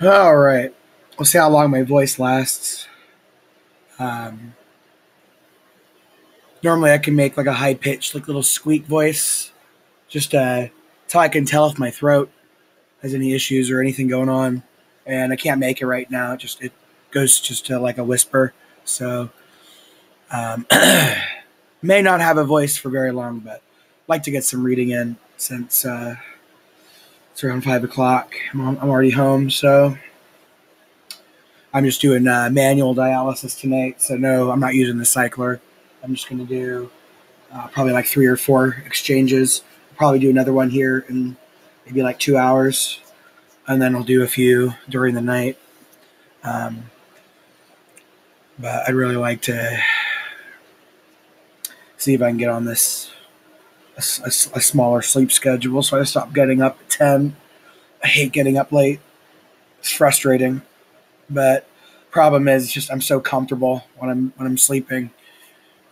All right. We'll see how long my voice lasts. Um, normally, I can make like a high pitched, like little squeak voice. Just uh, how I can tell if my throat has any issues or anything going on. And I can't make it right now. It just it goes just to like a whisper. So um, may not have a voice for very long, but like to get some reading in since uh, it's around five o'clock. I'm, I'm already home, so I'm just doing uh, manual dialysis tonight. So no, I'm not using the cycler. I'm just going to do uh, probably like three or four exchanges. Probably do another one here in maybe like two hours, and then I'll do a few during the night. Um, but I'd really like to see if I can get on this a, a, a smaller sleep schedule. So I stopped getting up at ten. I hate getting up late. It's frustrating, but problem is just I'm so comfortable when I'm when I'm sleeping,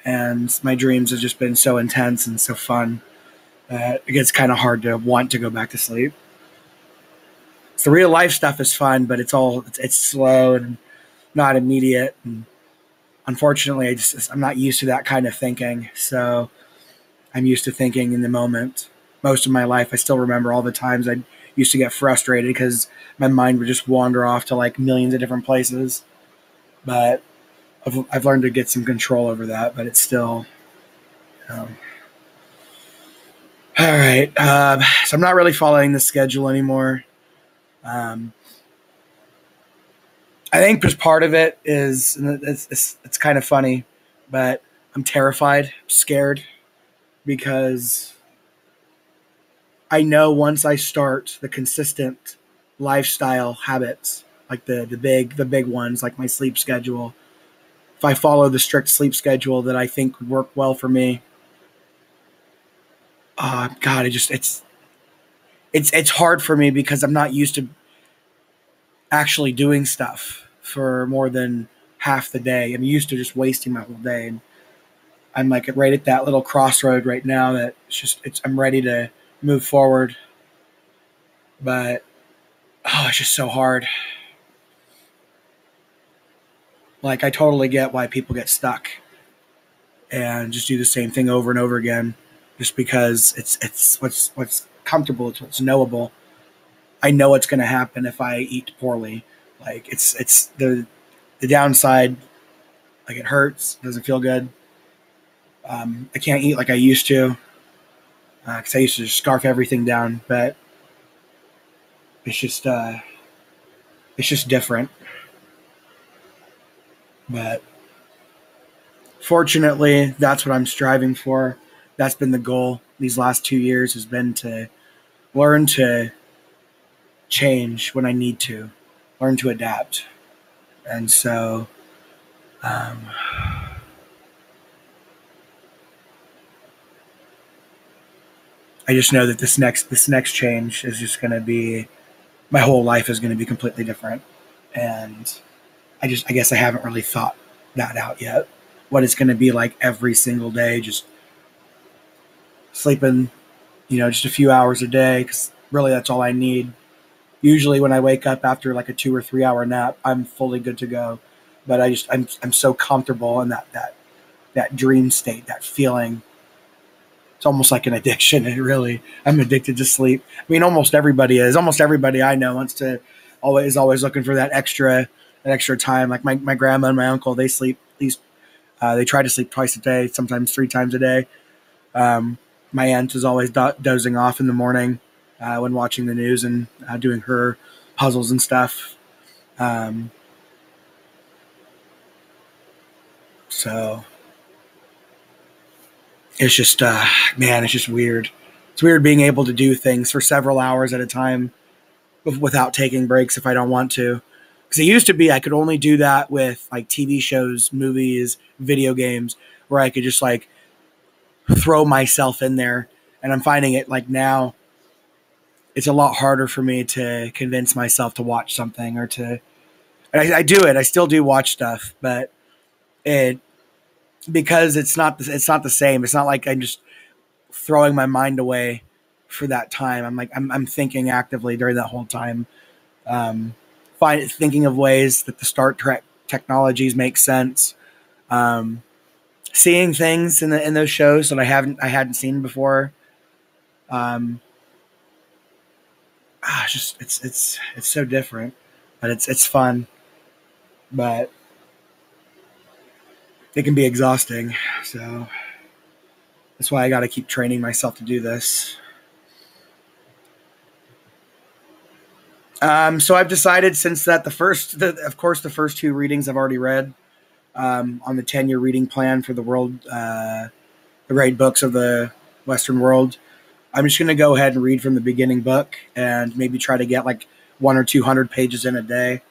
and my dreams have just been so intense and so fun that it gets kind of hard to want to go back to sleep. The real life stuff is fun, but it's all it's, it's slow and not immediate. And unfortunately, I just I'm not used to that kind of thinking. So I'm used to thinking in the moment. Most of my life, I still remember all the times I used to get frustrated because my mind would just wander off to like millions of different places. But I've, I've learned to get some control over that, but it's still. Um, all right. Uh, so I'm not really following the schedule anymore. Um, I think just part of it is it's, it's, it's kind of funny, but I'm terrified, scared because I know once I start the consistent lifestyle habits, like the the big the big ones, like my sleep schedule, if I follow the strict sleep schedule that I think would work well for me, uh, God, it just it's it's it's hard for me because I'm not used to actually doing stuff for more than half the day. I'm used to just wasting my whole day, and I'm like right at that little crossroad right now that it's just it's I'm ready to move forward. But oh, it's just so hard. Like I totally get why people get stuck and just do the same thing over and over again, just because it's it's what's what's comfortable, it's what's knowable. I know what's going to happen if I eat poorly. Like it's it's the the downside. Like it hurts, doesn't feel good. Um, I can't eat like I used to because uh, I used to just scarf everything down, but it's just uh, it's just different. But fortunately, that's what I'm striving for. That's been the goal these last two years has been to learn to change when I need to, learn to adapt, and so. Um, I just know that this next this next change is just going to be my whole life is going to be completely different, and I just I guess I haven't really thought that out yet. What it's going to be like every single day, just sleeping, you know, just a few hours a day, because really that's all I need. Usually, when I wake up after like a two or three hour nap, I'm fully good to go. But I just I'm I'm so comfortable in that that that dream state, that feeling it's almost like an addiction. It really, I'm addicted to sleep. I mean, almost everybody is. Almost everybody I know wants to always, always looking for that extra, that extra time. Like my, my grandma and my uncle, they sleep at least, uh, they try to sleep twice a day, sometimes three times a day. Um, my aunt is always do- dozing off in the morning uh, when watching the news and uh, doing her puzzles and stuff. Um, so it's just uh, man, it's just weird. It's weird being able to do things for several hours at a time without taking breaks if I don't want to. Because it used to be I could only do that with like TV shows, movies, video games, where I could just like throw myself in there. And I'm finding it like now it's a lot harder for me to convince myself to watch something or to. I, I do it. I still do watch stuff, but it because it's not it's not the same. It's not like I'm just throwing my mind away for that time. I'm like I'm I'm thinking actively during that whole time. Um, find thinking of ways that the Star Trek technologies make sense. Um, seeing things in the in those shows that I haven't I hadn't seen before. Um, ah, just it's it's it's so different, but it's it's fun, but it can be exhausting. So that's why I got to keep training myself to do this. Um, so I've decided since that the first, the, of course, the first two readings I've already read um, on the 10 year reading plan for the world, uh, the great books of the Western world. I'm just going to go ahead and read from the beginning book and maybe try to get like one or 200 pages in a day.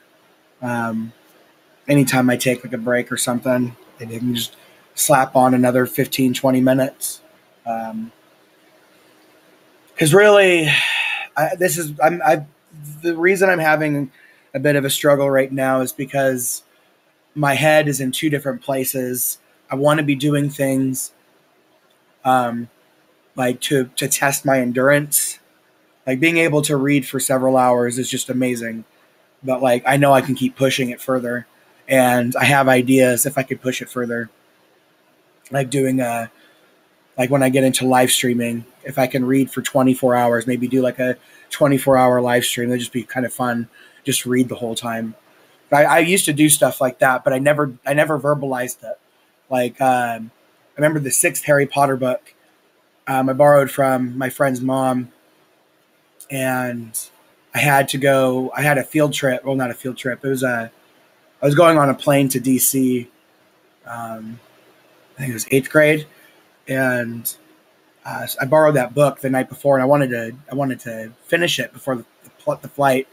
Um, anytime I take like a break or something, you can just slap on another 15, 20 minutes. Because um, really, I, this is, I'm, I the reason I'm having a bit of a struggle right now is because my head is in two different places. I want to be doing things um, like to to test my endurance. Like being able to read for several hours is just amazing. But like I know I can keep pushing it further and I have ideas if I could push it further. Like doing a like when I get into live streaming, if I can read for 24 hours, maybe do like a 24 hour live stream. That'd just be kind of fun. Just read the whole time. I, I used to do stuff like that, but I never, I never verbalized it. Like, um, I remember the sixth Harry Potter book. Um, I borrowed from my friend's mom, and I had to go. I had a field trip. Well, not a field trip. It was a. I was going on a plane to DC. Um, I think it was eighth grade, and uh, I borrowed that book the night before, and I wanted to I wanted to finish it before the, the, the flight,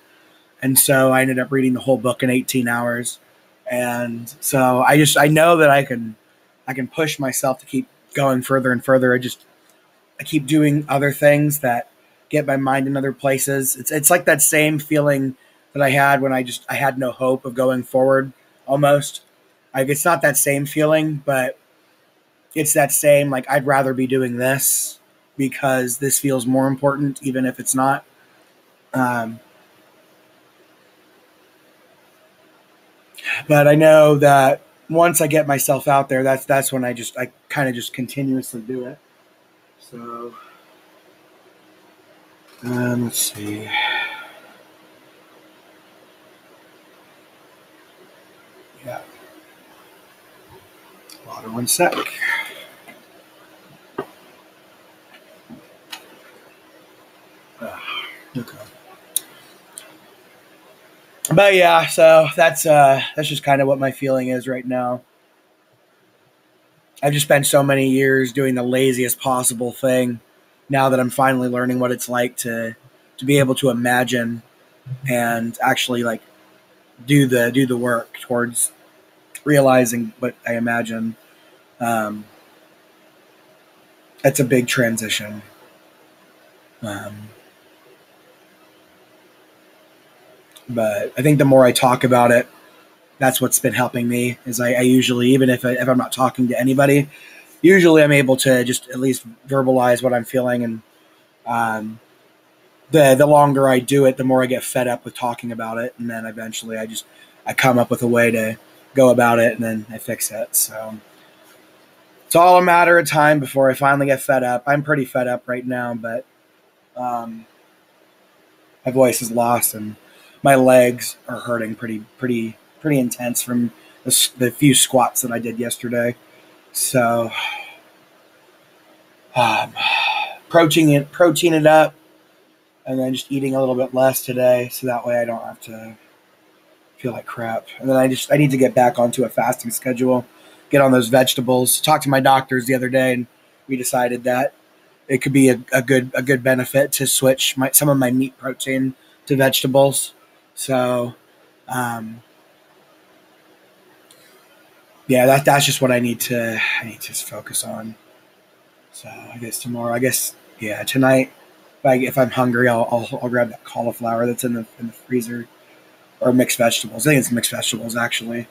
and so I ended up reading the whole book in 18 hours. And so I just I know that I can I can push myself to keep going further and further. I just I keep doing other things that get my mind in other places. It's it's like that same feeling that I had when I just I had no hope of going forward almost. Like it's not that same feeling, but it's that same like I'd rather be doing this because this feels more important, even if it's not. Um, but I know that once I get myself out there, that's that's when I just I kind of just continuously do it. So um, let's see. One sec. Okay. But yeah, so that's uh that's just kind of what my feeling is right now. I've just spent so many years doing the laziest possible thing. Now that I'm finally learning what it's like to to be able to imagine and actually like do the do the work towards realizing what I imagine. Um, it's a big transition. Um, But I think the more I talk about it, that's what's been helping me. Is I, I usually, even if I, if I'm not talking to anybody, usually I'm able to just at least verbalize what I'm feeling, and um, the the longer I do it, the more I get fed up with talking about it, and then eventually I just I come up with a way to go about it, and then I fix it. So it's all a matter of time before I finally get fed up. I'm pretty fed up right now, but um, my voice is lost, and my legs are hurting pretty pretty pretty intense from the, the few squats that I did yesterday. So um, protein it protein it up, and then just eating a little bit less today, so that way I don't have to feel like crap. And then I just I need to get back onto a fasting schedule, get on those vegetables. Talked to my doctors the other day, and we decided that it could be a, a good a good benefit to switch my, some of my meat protein to vegetables. So, um, yeah, that that's just what I need to I need to focus on. So I guess tomorrow, I guess yeah, tonight. If, I, if I'm hungry, I'll, I'll, I'll grab that cauliflower that's in the in the freezer, or mixed vegetables. I think it's mixed vegetables actually.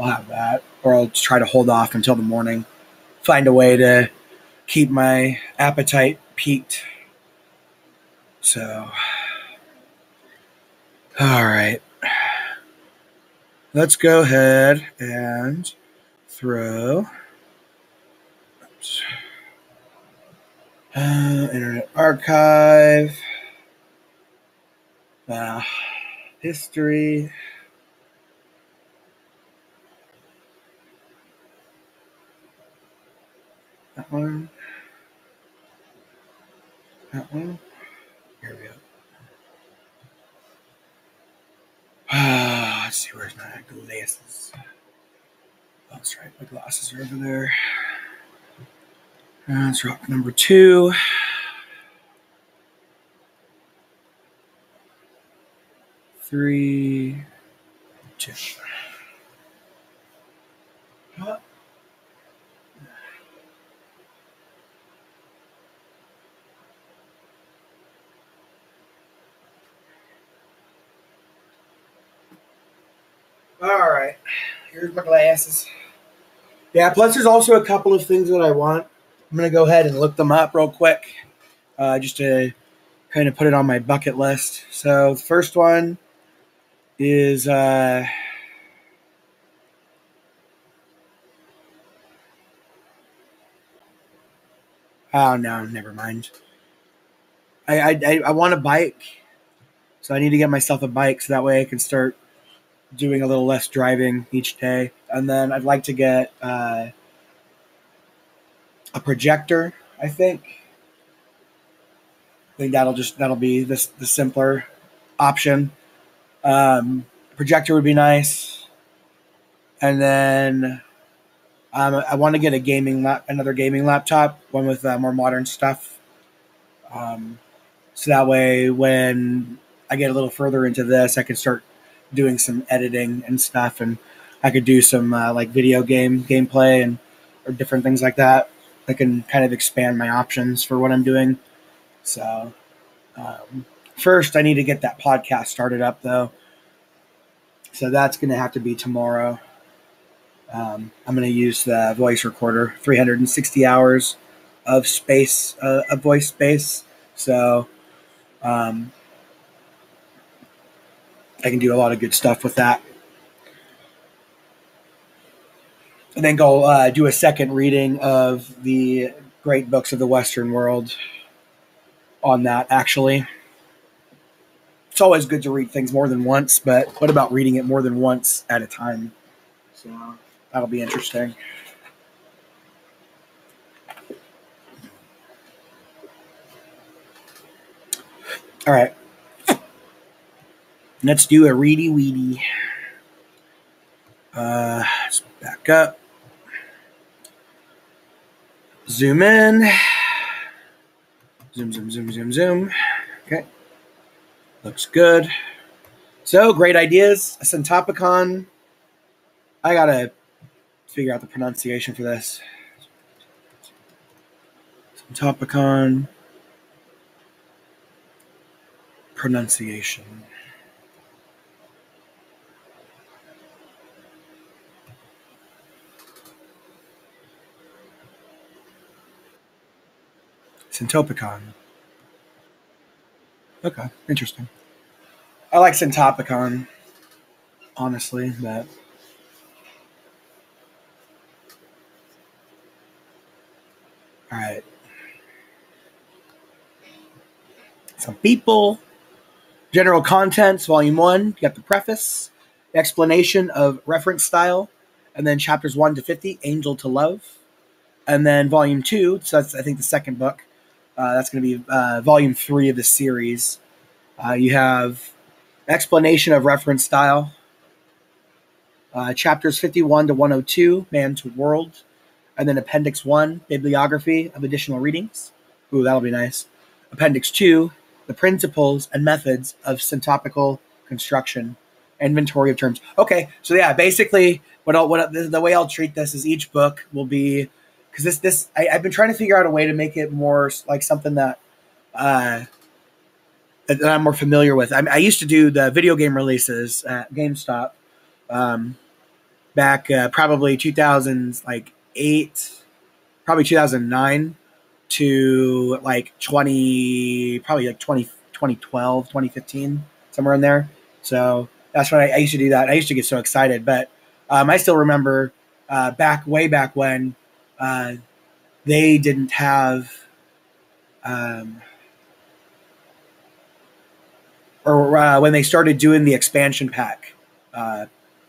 I'll have that, or I'll try to hold off until the morning. Find a way to keep my appetite peaked. So all right. let's go ahead and throw oops, uh, Internet Archive, uh, history. That one. That one. Here we go. Ah, let's see, where's my glasses? Oh, that's right, my glasses are over there. That's rock number two. Three, two right, here's my glasses. Yeah, plus there's also a couple of things that I want. I'm gonna go ahead and look them up real quick, uh, just to kind of put it on my bucket list. So the first one is uh, oh no, never mind. I I, I want a bike, so I need to get myself a bike so that way I can start doing a little less driving each day. And then I'd like to get uh, a projector. I think. I think that'll just that'll be this the simpler option. Um, projector would be nice, and then um, I want to get a gaming lap, another gaming laptop, one with uh, more modern stuff. Um, so that way, when I get a little further into this, I can start doing some editing and stuff, and I could do some uh, like video game gameplay and or different things like that. I can kind of expand my options for what I'm doing. So, um, first, I need to get that podcast started up though. So that's going to have to be tomorrow. Um, I'm going to use the voice recorder, 360 hours of space, uh, of voice space. So, um, I can do a lot of good stuff with that. And then go uh, do a second reading of the great books of the Western world on that, actually. It's always good to read things more than once, but what about reading it more than once at a time? So that'll be interesting. All right. Let's do a reedy weedy. Uh, let's back up. Zoom in. Zoom, zoom, zoom, zoom, zoom. Okay. Looks good. So, great ideas. A centopicon. I gotta figure out the pronunciation for this. Centopicon. Pronunciation. Centopicon. Okay, interesting. I like Centopicon, honestly, but. Alright. Some people. General contents, volume one. You got the preface, explanation of reference style, and then chapters one to 50, Angel to Love. And then volume two, so that's, I think, the second book, uh, that's going to be uh, volume three of the series. Uh, you have explanation of reference style, uh, chapters 51 to 102, Man to World, and then Appendix 1, bibliography of additional readings. Ooh, that'll be nice. Appendix 2, the principles and methods of syntopical construction, inventory of terms. Okay, so yeah, basically, what I'll, what the, the way I'll treat this is each book will be because this this I, have been trying to figure out a way to make it more like something that uh, that I'm more familiar with. I, I used to do the video game releases at GameStop um, back uh, probably 2000 like eight, probably 2009 to like 20 probably like 20 2012 2015 somewhere in there so That's when I, I used to do that. I used to get so excited, but um, I still remember uh, back way back when uh, they didn't have. Um, or uh, when they started doing the expansion pack, uh,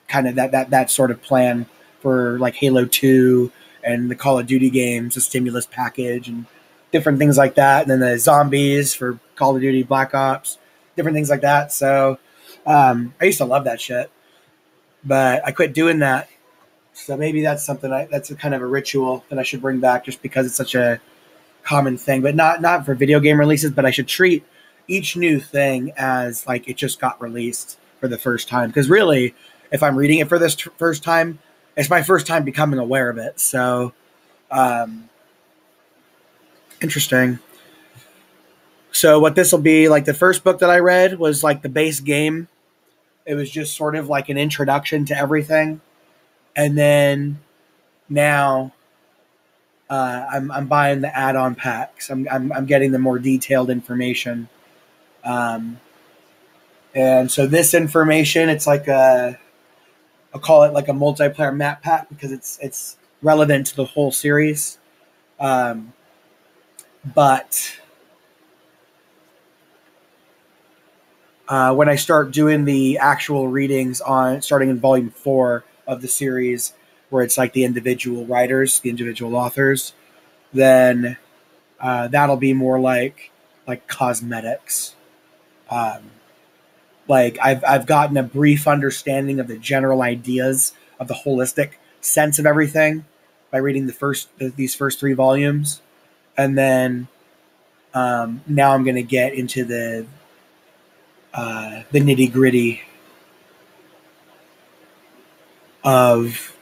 kind of that that that sort of plan for like Halo Two and the Call of Duty games, the stimulus package and different things like that, and then the zombies for Call of Duty Black Ops, different things like that. So um, I used to love that shit, but I quit doing that. So maybe that's something I, that's a kind of a ritual that I should bring back, just because it's such a common thing, but not not for video game releases. But I should treat each new thing as like it just got released for the first time. Because really, if I'm reading it for this t- first time, it's my first time becoming aware of it. So, um, interesting. So, what this will be like the first book that I read was like the base game. It was just sort of like an introduction to everything. And then now uh, I'm, I'm buying the add on packs. I'm, I'm, I'm getting the more detailed information. Um, and so this information, it's like a, I'll call it like a multiplayer map pack because it's it's relevant to the whole series. Um, but uh, when I start doing the actual readings on starting in volume four of the series, where it's like the individual writers, the individual authors, then uh, that'll be more like like cosmetics. Um, like I've I've gotten a brief understanding of the general ideas of the holistic sense of everything by reading the first these first three volumes, and then um, now I'm going to get into the uh, the nitty gritty of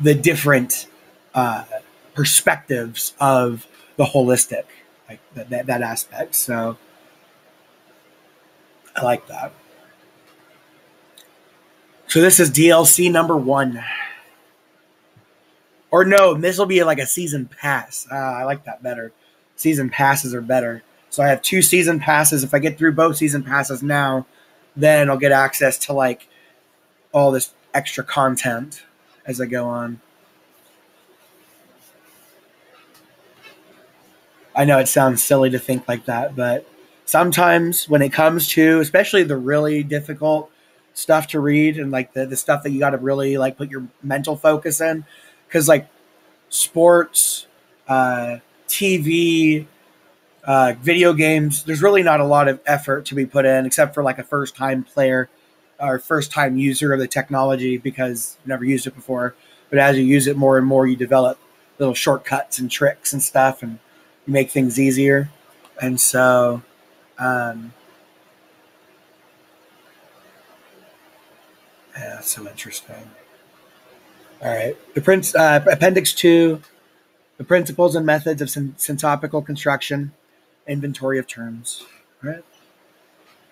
the different uh, perspectives of the holistic, like that, that, that aspect. So I like that. So this is DLC number one. Or no, this will be like a season pass. Uh, I like that better. Season passes are better. So I have two season passes. If I get through both season passes now, then I'll get access to like all this extra content as I go on. I know it sounds silly to think like that, but sometimes when it comes to especially the really difficult stuff to read and like the, the stuff that you got to really like put your mental focus in because like sports uh, tv uh, video games there's really not a lot of effort to be put in except for like a first time player or first time user of the technology because never used it before but as you use it more and more you develop little shortcuts and tricks and stuff and you make things easier and so um, Yeah, that's so interesting. All right. The prince, uh, Appendix 2, the principles and methods of syntopical construction, inventory of terms. All right.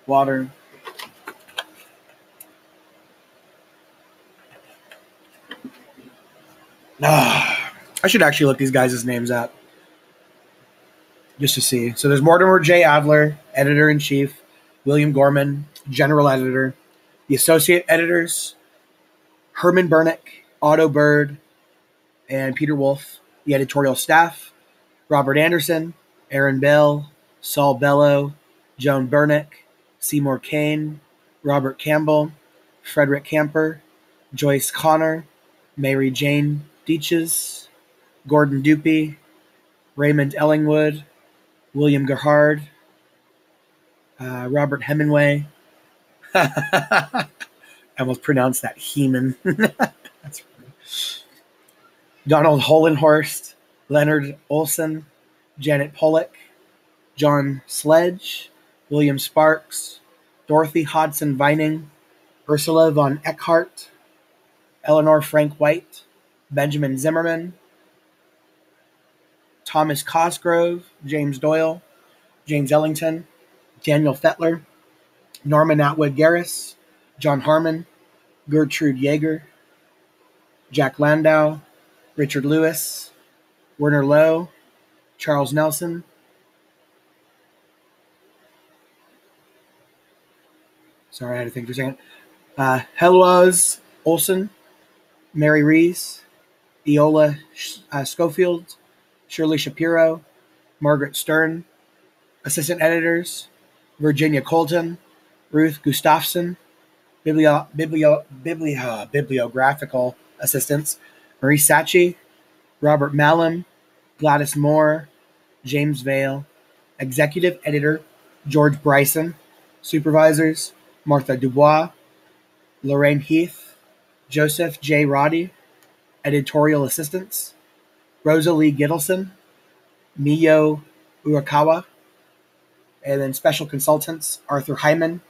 Water. Ah, I should actually look these guys' names up just to see. So there's Mortimer J. Adler, editor in chief, William Gorman, general editor, the associate editors, Herman Bernick, Otto Bird, and Peter Wolf. The editorial staff, Robert Anderson, Aaron Bell, Saul Bellow, Joan Bernick, Seymour Kane, Robert Campbell, Frederick Camper, Joyce Connor, Mary Jane Deitches, Gordon Dupee, Raymond Ellingwood, William Gerhard, uh, Robert Hemingway, I almost pronounced that Heman. That's funny. Donald Hollenhorst, Leonard Olson, Janet Pollock, John Sledge, William Sparks, Dorothy Hodson Vining, Ursula von Eckhart, Eleanor Frank White, Benjamin Zimmerman, Thomas Cosgrove, James Doyle, James Ellington, Daniel Fetler, Norman Atwood Garris, John Harmon, Gertrude Yeager, Jack Landau, Richard Lewis, Werner Lowe, Charles Nelson, Sorry, I had to think for a second. uh, Heloise Olson, Mary Rees, Eola uh, Schofield, Shirley Shapiro, Margaret Stern, assistant editors, Virginia Colton, Ruth Gustafson, biblio, biblio, biblio, bibliographical assistants, Marie Sachi, Robert Mallam, Gladys Moore, James Vale, executive editor, George Bryson, supervisors, Martha Dubois, Lorraine Heath, Joseph J. Roddy, editorial assistants, Rosa Lee Gittleson, Miyo Urakawa, and then special consultants Arthur Hyman,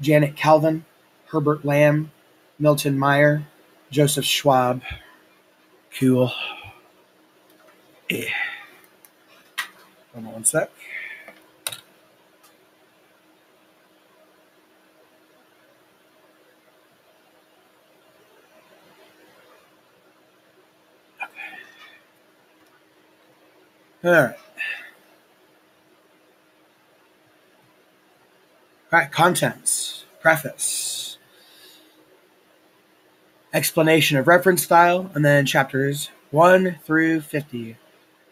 Janet Calvin, Herbert Lamb, Milton Mayer, Joseph Schwab. Cool. Yeah. Hold on one sec. All right. Contents, preface, explanation of reference style, and then chapters 1 through 50.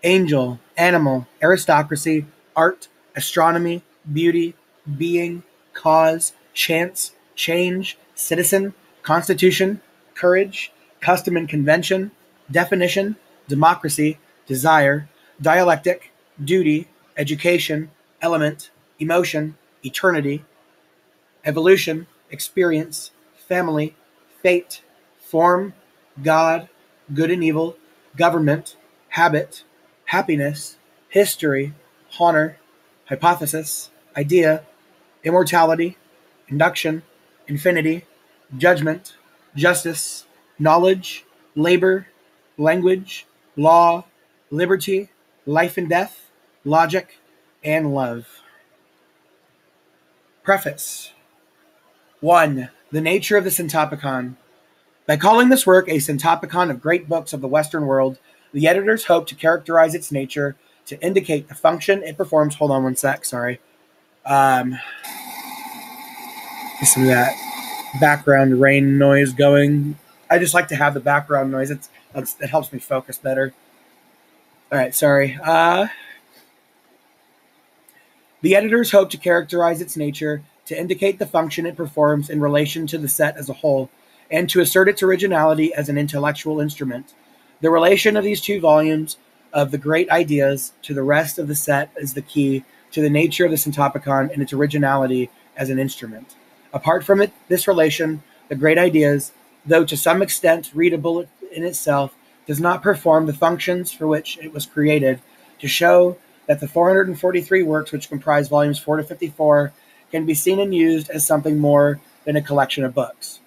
Angel, animal, aristocracy, art, astronomy, beauty, being, cause, chance, change, citizen, constitution, courage, custom and convention, definition, democracy, desire, dialectic, duty, education, element, emotion, eternity, evolution, experience, family, fate, form, God, good and evil, government, habit, happiness, history, honor, hypothesis, idea, immortality, induction, infinity, judgment, justice, knowledge, labor, language, law, liberty, life and death, logic, and love. Preface 1. The nature of the Syntopicon. By calling this work a syntopicon of great books of the Western world, the editors hope to characterize its nature to indicate the function it performs. Hold on one sec, sorry. Um, some of that background rain noise going. I just like to have the background noise. It's, it's it helps me focus better. All right, sorry. Uh, the editors hope to characterize its nature to indicate the function it performs in relation to the set as a whole, and to assert its originality as an intellectual instrument. The relation of these two volumes of the great ideas to the rest of the set is the key to the nature of the Syntopicon and its originality as an instrument. Apart from it, this relation, the great ideas, though to some extent readable in itself, does not perform the functions for which it was created to show that the 443 works which comprise volumes 4 to 54 can be seen and used as something more than a collection of books.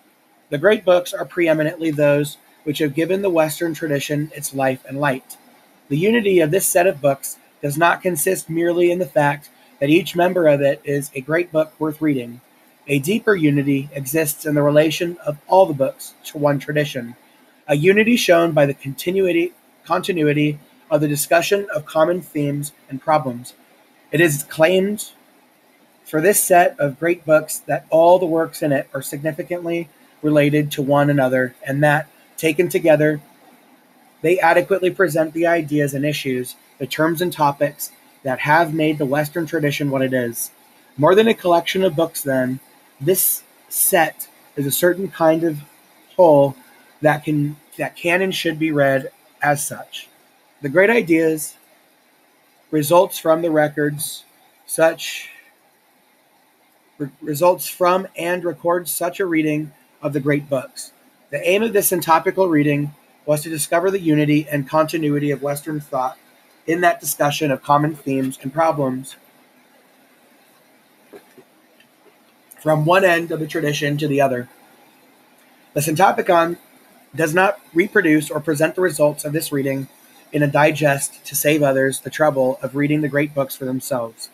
The great books are preeminently those which have given the Western tradition its life and light. The unity of this set of books does not consist merely in the fact that each member of it is a great book worth reading. A deeper unity exists in the relation of all the books to one tradition, a unity shown by the continuity, continuity of the discussion of common themes and problems. It is claimed for this set of great books that all the works in it are significantly related to one another, and that, taken together, they adequately present the ideas and issues, the terms and topics that have made the Western tradition what it is. More than a collection of books, then, this set is a certain kind of whole that can that can and should be read as such. The great ideas results from the records such re- results from and records such a reading of the great books. The aim of this syntopical reading was to discover the unity and continuity of Western thought in that discussion of common themes and problems from one end of the tradition to the other. The Syntopicon does not reproduce or present the results of this reading in a digest to save others the trouble of reading the great books for themselves.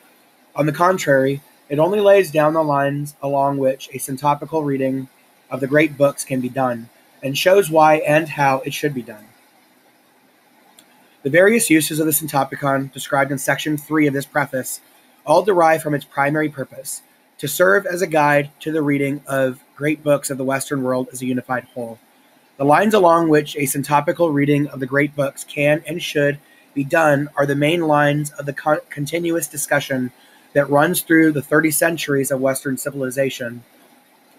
On the contrary, it only lays down the lines along which a syntopical reading of the great books can be done, and shows why and how it should be done. The various uses of the syntopicon described in section 3 of this preface all derive from its primary purpose, to serve as a guide to the reading of great books of the Western world as a unified whole. The lines along which a syntopical reading of the great books can and should be done are the main lines of the co- continuous discussion that runs through the 30 centuries of Western civilization.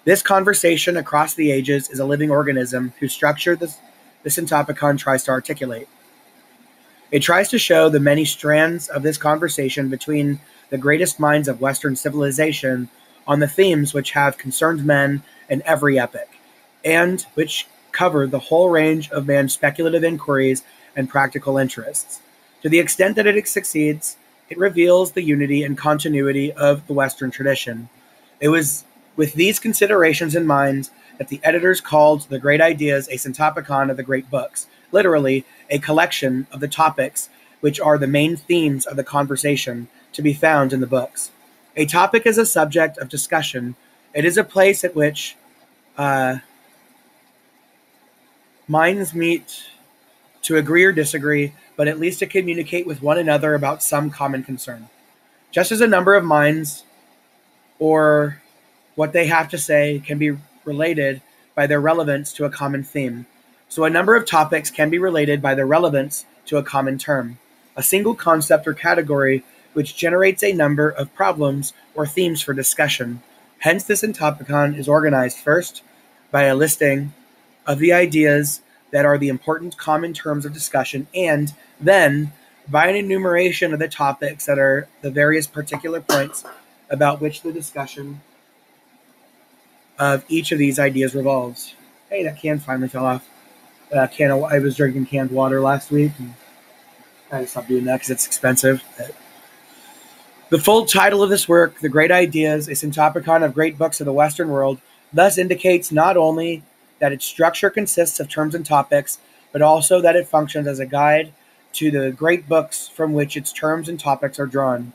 This conversation across the ages is a living organism whose structure the, the Syntopicon tries to articulate. It tries to show the many strands of this conversation between the greatest minds of Western civilization on the themes which have concerned men in every epoch, and which cover the whole range of man's speculative inquiries and practical interests. To the extent that it succeeds, it reveals the unity and continuity of the Western tradition. It was with these considerations in mind that the editors called the great ideas a syntopicon of the great books, literally, a collection of the topics which are the main themes of the conversation to be found in the books. A topic is a subject of discussion. It is a place at which uh, minds meet to agree or disagree, but at least to communicate with one another about some common concern. Just as a number of minds or what they have to say can be related by their relevance to a common theme, so a number of topics can be related by their relevance to a common term, a single concept or category which generates a number of problems or themes for discussion. Hence, this syntopicon is organized first by a listing of the ideas that are the important common terms of discussion, and then by an enumeration of the topics that are the various particular points about which the discussion of each of these ideas revolves. Hey, that can finally fell off. Uh, can of, I was drinking canned water last week, and I stopped doing that because it's expensive. The full title of this work, The Great Ideas, a syntopicon of great books of the Western world, thus indicates not only that its structure consists of terms and topics, but also that it functions as a guide to the great books from which its terms and topics are drawn.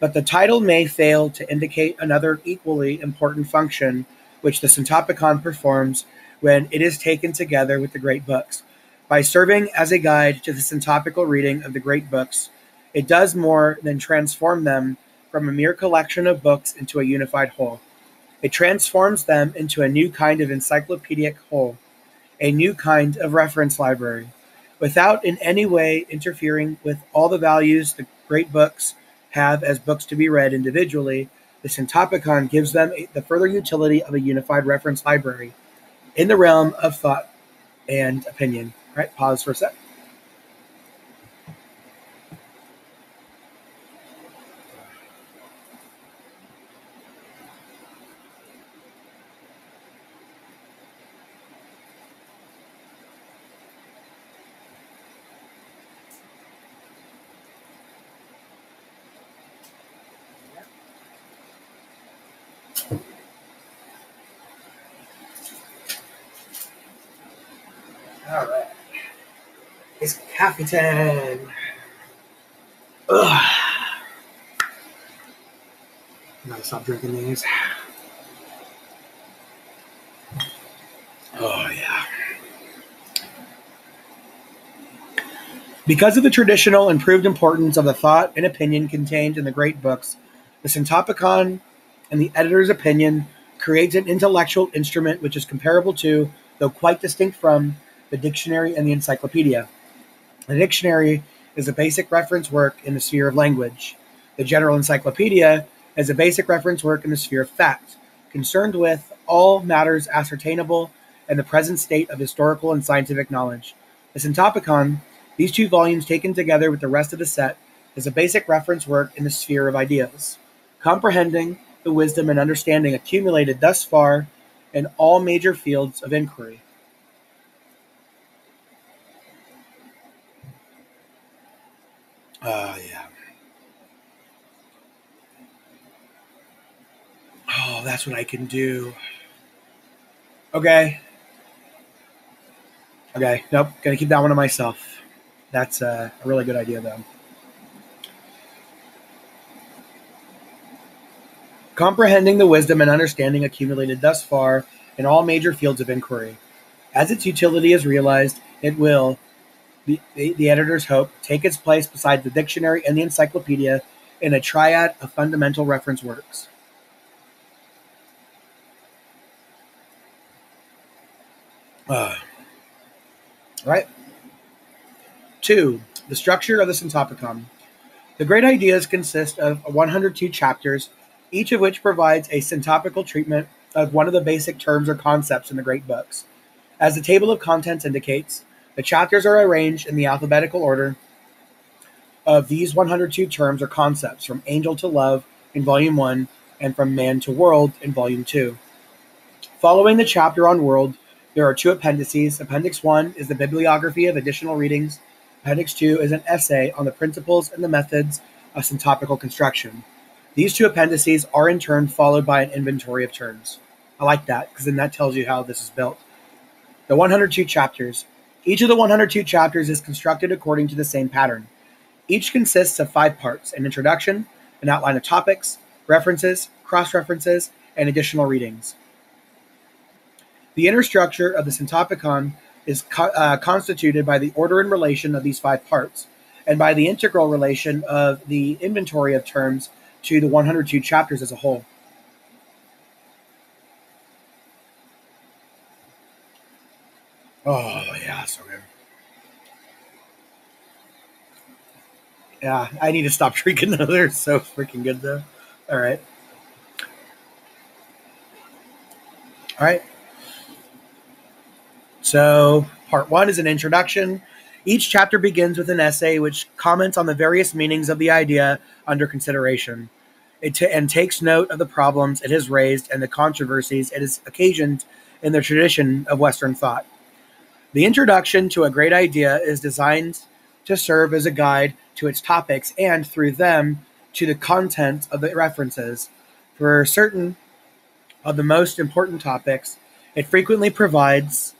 But the title may fail to indicate another equally important function which the syntopicon performs when it is taken together with the great books. By serving as a guide to the syntopical reading of the great books, it does more than transform them from a mere collection of books into a unified whole. It transforms them into a new kind of encyclopedic whole, a new kind of reference library, without in any way interfering with all the values the great books have as books to be read individually. The Syntopicon gives them the further utility of a unified reference library in the realm of thought and opinion. Right, pause for a sec. All right. It's coffee time. Ugh. I gotta stop drinking these. Oh, yeah. Because of the traditional and proved importance of the thought and opinion contained in the great books, the Syntopicon, and the editor's opinion, creates an intellectual instrument which is comparable to, though quite distinct from, the dictionary and the encyclopedia. The dictionary is a basic reference work in the sphere of language. The general encyclopedia is a basic reference work in the sphere of fact, concerned with all matters ascertainable and the present state of historical and scientific knowledge. The Syntopicon, these two volumes taken together with the rest of the set, is a basic reference work in the sphere of ideas, comprehending the wisdom and understanding accumulated thus far in all major fields of inquiry. Oh, yeah. Oh, that's what I can do. Okay. Okay. Nope. Gonna keep that one to myself. That's uh, a really good idea, though. Comprehending the wisdom and understanding accumulated thus far in all major fields of inquiry. As its utility is realized, it will, the, the, the editor's hope, take its place beside the dictionary and the encyclopedia in a triad of fundamental reference works. Uh, right? Two, the structure of the Syntopicon. The great ideas consist of 102 chapters, each of which provides a syntopical treatment of one of the basic terms or concepts in the great books. As the table of contents indicates, the chapters are arranged in the alphabetical order of these 102 terms or concepts from angel to love in volume 1 and from man to world in volume 2. Following the chapter on world, there are two appendices. Appendix 1 is the bibliography of additional readings. Appendix 2 is an essay on the principles and the methods of syntopical construction. These two appendices are in turn followed by an inventory of terms. I like that because then that tells you how this is built. The 102 chapters. Each of the 102 chapters is constructed according to the same pattern. Each consists of five parts an introduction, an outline of topics, references, cross references, and additional readings. The inner structure of the Syntopicon is co- uh, constituted by the order and relation of these five parts, and by the integral relation of the inventory of terms to the 102 chapters as a whole. Oh, so good. Yeah, I need to stop drinking those. They're so freaking good, though. All right. All right. So, part one is an introduction. Each chapter begins with an essay which comments on the various meanings of the idea under consideration. It t- and takes note of the problems it has raised and the controversies it has occasioned in the tradition of Western thought. The introduction to a great idea is designed to serve as a guide to its topics and, through them, to the content of the references. For certain of the most important topics, it frequently provides,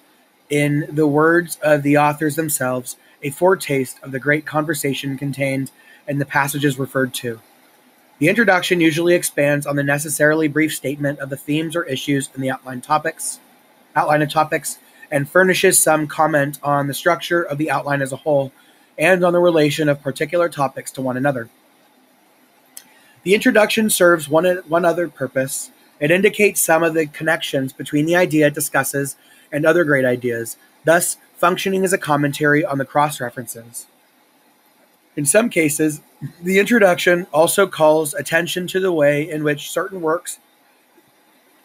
in the words of the authors themselves, a foretaste of the great conversation contained in the passages referred to. The introduction usually expands on the necessarily brief statement of the themes or issues in the outline topics, outline of topics, and furnishes some comment on the structure of the outline as a whole and on the relation of particular topics to one another. The introduction serves one, one other purpose. It indicates some of the connections between the idea it discusses and other great ideas, thus functioning as a commentary on the cross references. In some cases, the introduction also calls attention to the way in which certain works,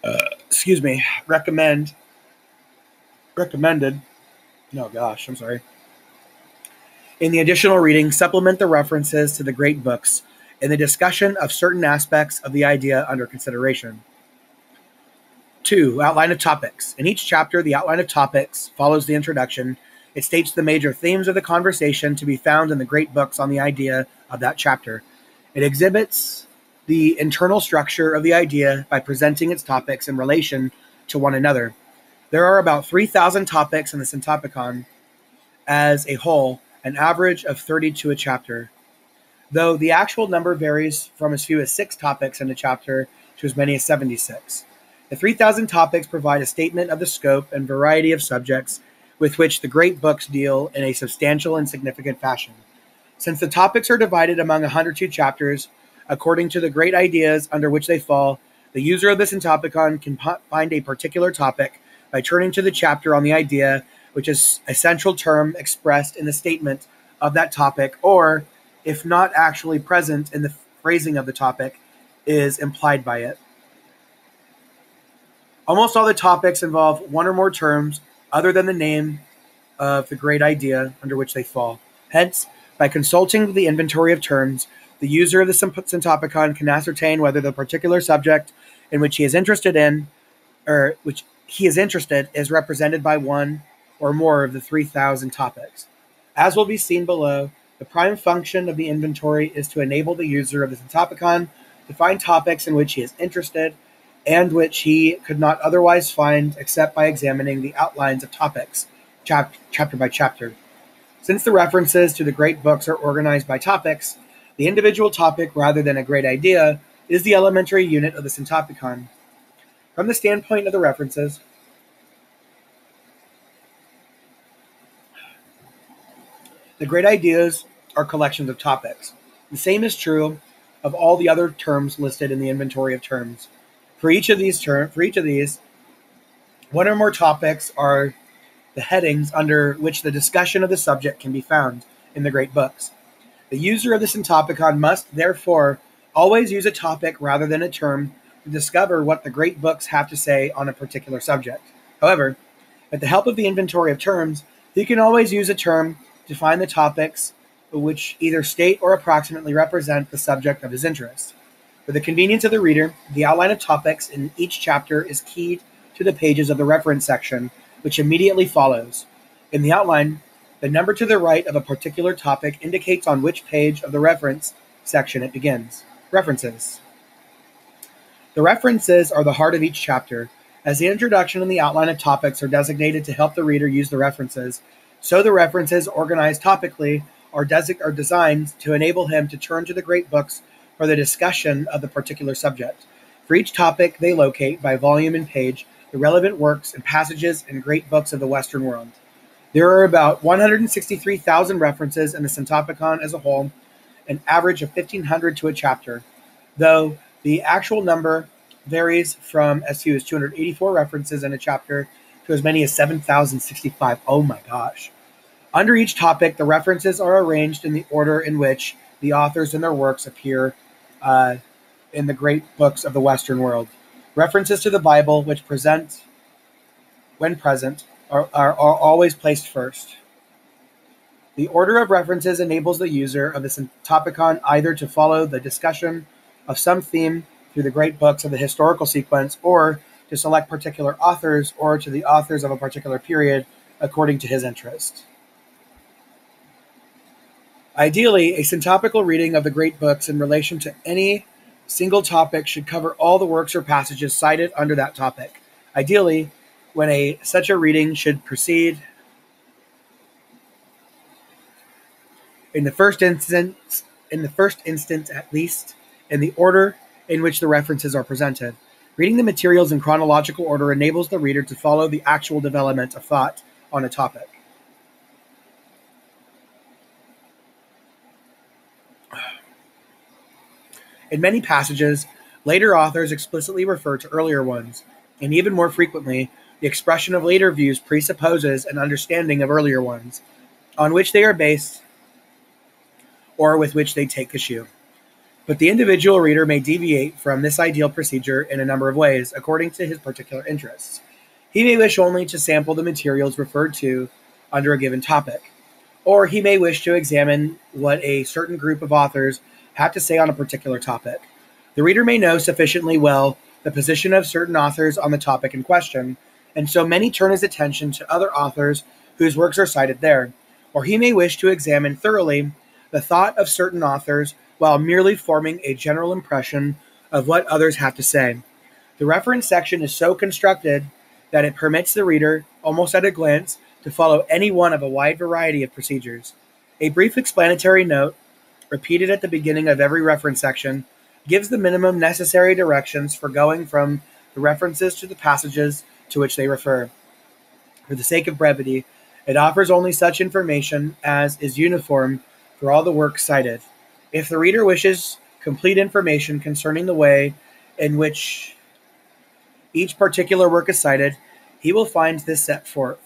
uh, excuse me, recommend recommended. No, gosh, I'm sorry. In the additional reading, supplement the references to the great books in the discussion of certain aspects of the idea under consideration. Two, outline of topics. In each chapter, the outline of topics follows the introduction it states the major themes of the conversation to be found in the great books on the idea of that chapter. It exhibits the internal structure of the idea by presenting its topics in relation to one another. There are about 3,000 topics in the Syntopicon as a whole, an average of 30 to a chapter, though the actual number varies from as few as six topics in a chapter to as many as 76. The 3,000 topics provide a statement of the scope and variety of subjects with which the great books deal in a substantial and significant fashion. Since the topics are divided among 102 chapters, according to the great ideas under which they fall, the user of the Syntopicon can find a particular topic by turning to the chapter on the idea, which is a central term expressed in the statement of that topic, or, if not actually present in the phrasing of the topic, is implied by it. Almost all the topics involve one or more terms other than the name of the great idea under which they fall. Hence, by consulting the inventory of terms, the user of the Syntopicon can ascertain whether the particular subject in which he is interested in, or which he is interested, is represented by one or more of the 3,000 topics. As will be seen below, the prime function of the inventory is to enable the user of the Syntopicon to find topics in which he is interested and which he could not otherwise find except by examining the outlines of topics, chap- chapter by chapter. Since the references to the great books are organized by topics, the individual topic, rather than a great idea, is the elementary unit of the syntopicon. From the standpoint of the references, the great ideas are collections of topics. The same is true of all the other terms listed in the inventory of terms. For each of these term, for each of these, one or more topics are the headings under which the discussion of the subject can be found in the great books. The user of the Syntopicon must, therefore, always use a topic rather than a term to discover what the great books have to say on a particular subject. However, with the help of the inventory of terms, he can always use a term to find the topics which either state or approximately represent the subject of his interest. For the convenience of the reader, the outline of topics in each chapter is keyed to the pages of the reference section, which immediately follows. In the outline, the number to the right of a particular topic indicates on which page of the reference section it begins. References. The references are the heart of each chapter. As the introduction and the outline of topics are designated to help the reader use the references, so the references organized topically are, des- are designed to enable him to turn to the great books for the discussion of the particular subject. For each topic, they locate, by volume and page, the relevant works and passages and great books of the Western world. There are about 163,000 references in the Syntopicon as a whole, an average of 1,500 to a chapter, though the actual number varies from as few as 284 references in a chapter to as many as 7,065. Oh my gosh. Under each topic, the references are arranged in the order in which the authors and their works appear uh, in the great books of the Western world. References to the Bible, which present, when present, are, are, are always placed first. The order of references enables the user of the topicon either to follow the discussion of some theme through the great books of the historical sequence, or to select particular authors or to the authors of a particular period according to his interest. Ideally, a syntopical reading of the great books in relation to any single topic should cover all the works or passages cited under that topic. Ideally, when a such a reading should proceed in the first instance in the first instance at least in the order in which the references are presented. Reading the materials in chronological order enables the reader to follow the actual development of thought on a topic. In many passages, later authors explicitly refer to earlier ones, and even more frequently, the expression of later views presupposes an understanding of earlier ones, on which they are based or with which they take issue. But the individual reader may deviate from this ideal procedure in a number of ways, according to his particular interests. He may wish only to sample the materials referred to under a given topic, or he may wish to examine what a certain group of authors have to say on a particular topic. The reader may know sufficiently well the position of certain authors on the topic in question, and so many turn his attention to other authors whose works are cited there. Or he may wish to examine thoroughly the thought of certain authors while merely forming a general impression of what others have to say. The reference section is so constructed that it permits the reader, almost at a glance, to follow any one of a wide variety of procedures. A brief explanatory note repeated at the beginning of every reference section, gives the minimum necessary directions for going from the references to the passages to which they refer. For the sake of brevity, it offers only such information as is uniform for all the works cited. If the reader wishes complete information concerning the way in which each particular work is cited, he will find this set forth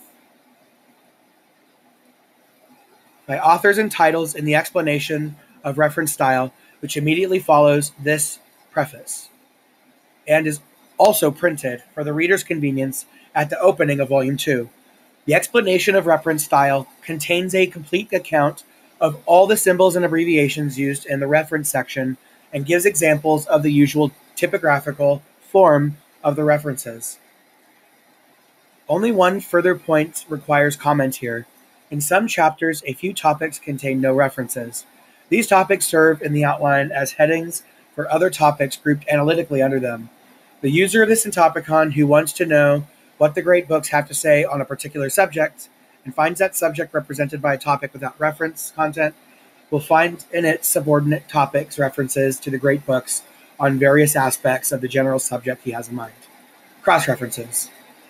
by authors and titles in the explanation of reference style, which immediately follows this preface, and is also printed for the reader's convenience at the opening of Volume 2. The explanation of reference style contains a complete account of all the symbols and abbreviations used in the reference section and gives examples of the usual typographical form of the references. Only one further point requires comment here. In some chapters, a few topics contain no references. These topics serve in the outline as headings for other topics grouped analytically under them. The user of this Syntopicon who wants to know what the great books have to say on a particular subject and finds that subject represented by a topic without reference content will find in it subordinate topics references to the great books on various aspects of the general subject he has in mind. Cross references.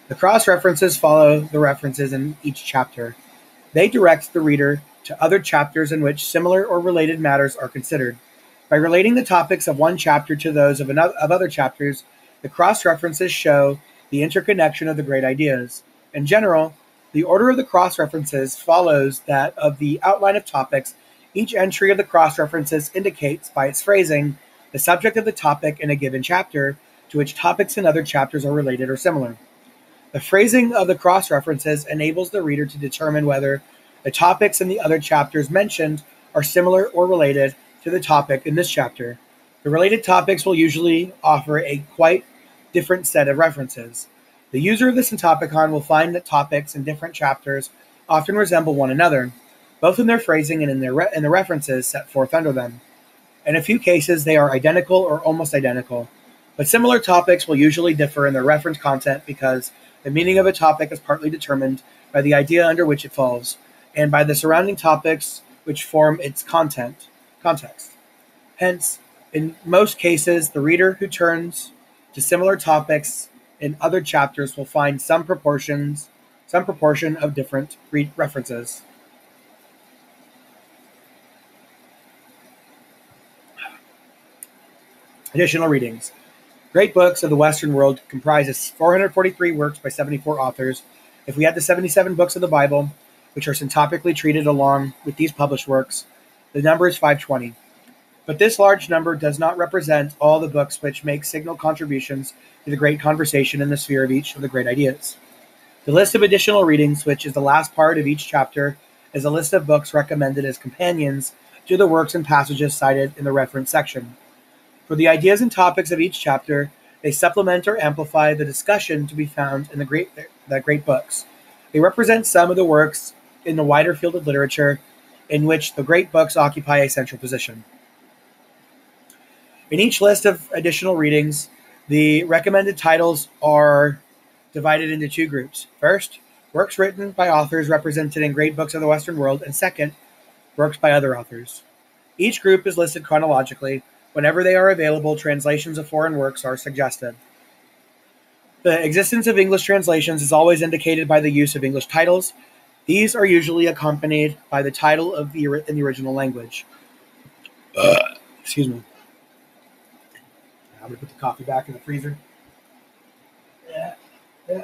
The cross references follow the references in each chapter. They direct the reader to other chapters in which similar or related matters are considered. By relating the topics of one chapter to those of, another, of other chapters, the cross references show the interconnection of the great ideas. In general, The order of the cross references follows that of the outline of topics. Each entry of the cross references indicates, by its phrasing, the subject of the topic in a given chapter, to which topics in other chapters are related or similar. The phrasing of the cross references enables the reader to determine whether the topics in the other chapters mentioned are similar or related to the topic in this chapter. The related topics will usually offer a quite different set of references. The user of the Syntopicon will find that topics in different chapters often resemble one another, both in their phrasing and in, their re- in the references set forth under them. In a few cases, they are identical or almost identical, but similar topics will usually differ in their reference content because the meaning of a topic is partly determined by the idea under which it falls, and by the surrounding topics which form its content context. Hence, in most cases, the reader who turns to similar topics in other chapters will find some proportions, some proportion of different re- references. Additional readings. Great Books of the Western World comprises 443 works by 74 authors. If we add the 77 books of the Bible, which are syntopically treated along with these published works, the number is 520. But this large number does not represent all the books which make signal contributions to the great conversation in the sphere of each of the great ideas. The list of additional readings, which is the last part of each chapter, is a list of books recommended as companions to the works and passages cited in the reference section. For the ideas and topics of each chapter, they supplement or amplify the discussion to be found in the great, the great books. They represent some of the works in the wider field of literature in which the great books occupy a central position. In each list of additional readings, the recommended titles are divided into two groups. First, works written by authors represented in great books of the Western world, and second, works by other authors. Each group is listed chronologically. Whenever they are available, translations of foreign works are suggested. The existence of English translations is always indicated by the use of English titles, these are usually accompanied by the title of the in the original language. Uh, excuse me. I'm gonna put the coffee back in the freezer. Yeah, yeah.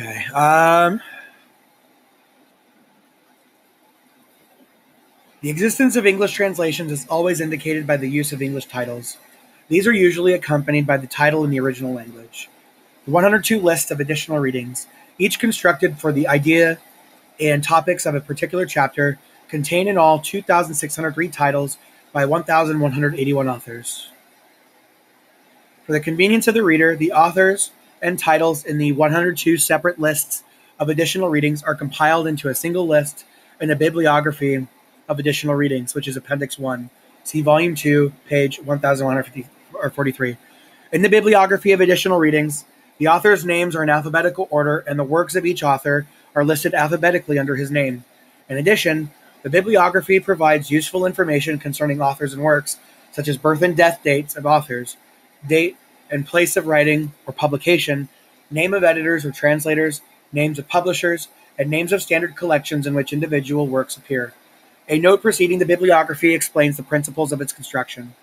Okay. Um, the existence of English translations is always indicated by the use of English titles. These are usually accompanied by the title in the original language. The 102 lists of additional readings, each constructed for the idea and topics of a particular chapter, contain in all 2,603 titles by 1,181 authors. For the convenience of the reader, the authors and titles in the 102 separate lists of additional readings are compiled into a single list in a bibliography of additional readings, which is Appendix 1. See Volume 2, page 1143. In the bibliography of additional readings, the author's names are in alphabetical order, and the works of each author are listed alphabetically under his name. In addition, the bibliography provides useful information concerning authors and works, such as birth and death dates of authors, date and place of writing or publication, name of editors or translators, names of publishers, and names of standard collections in which individual works appear. A note preceding the bibliography explains the principles of its construction.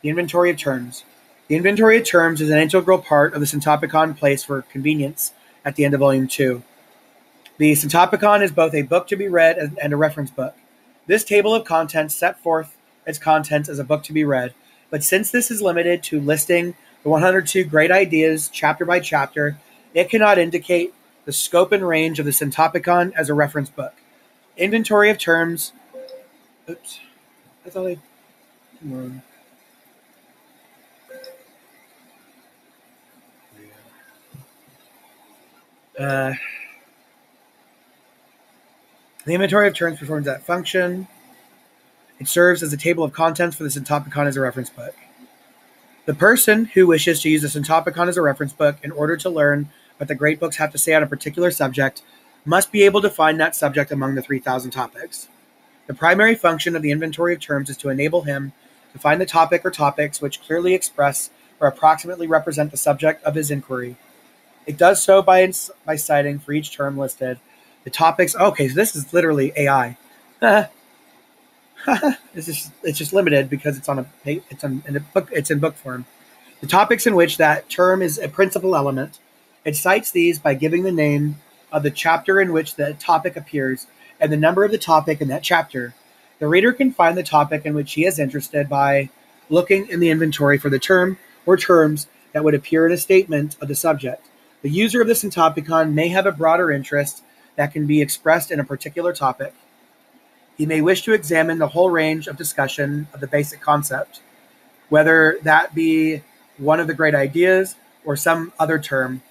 The inventory of terms. The inventory of terms is an integral part of the Syntopicon placed for convenience at the end of Volume 2. The Syntopicon is both a book to be read and a reference book. This table of contents set forth its contents as a book to be read, but since this is limited to listing the 102 Great Ideas, chapter by chapter, it cannot indicate the scope and range of the Syntopicon as a reference book. Inventory of terms. Oops. I thought I. Come on. Uh, The inventory of terms performs that function. It serves as a table of contents for the Syntopicon as a reference book. The person who wishes to use the Syntopicon as a reference book in order to learn what the great books have to say on a particular subject must be able to find that subject among the 3,000 topics. The primary function of the inventory of terms is to enable him to find the topic or topics which clearly express or approximately represent the subject of his inquiry. It does so by, by citing for each term listed the topics. Okay, so this is literally AI. it's just it's just limited because it's on a it's on in a book it's in book form. The topics in which that term is a principal element. It cites these by giving the name of the chapter in which the topic appears and the number of the topic in that chapter. The reader can find the topic in which he is interested by looking in the inventory for the term or terms that would appear in a statement of the subject. The user of the Syntopicon may have a broader interest that can be expressed in a particular topic. He may wish to examine the whole range of discussion of the basic concept, whether that be one of the great ideas or some other term.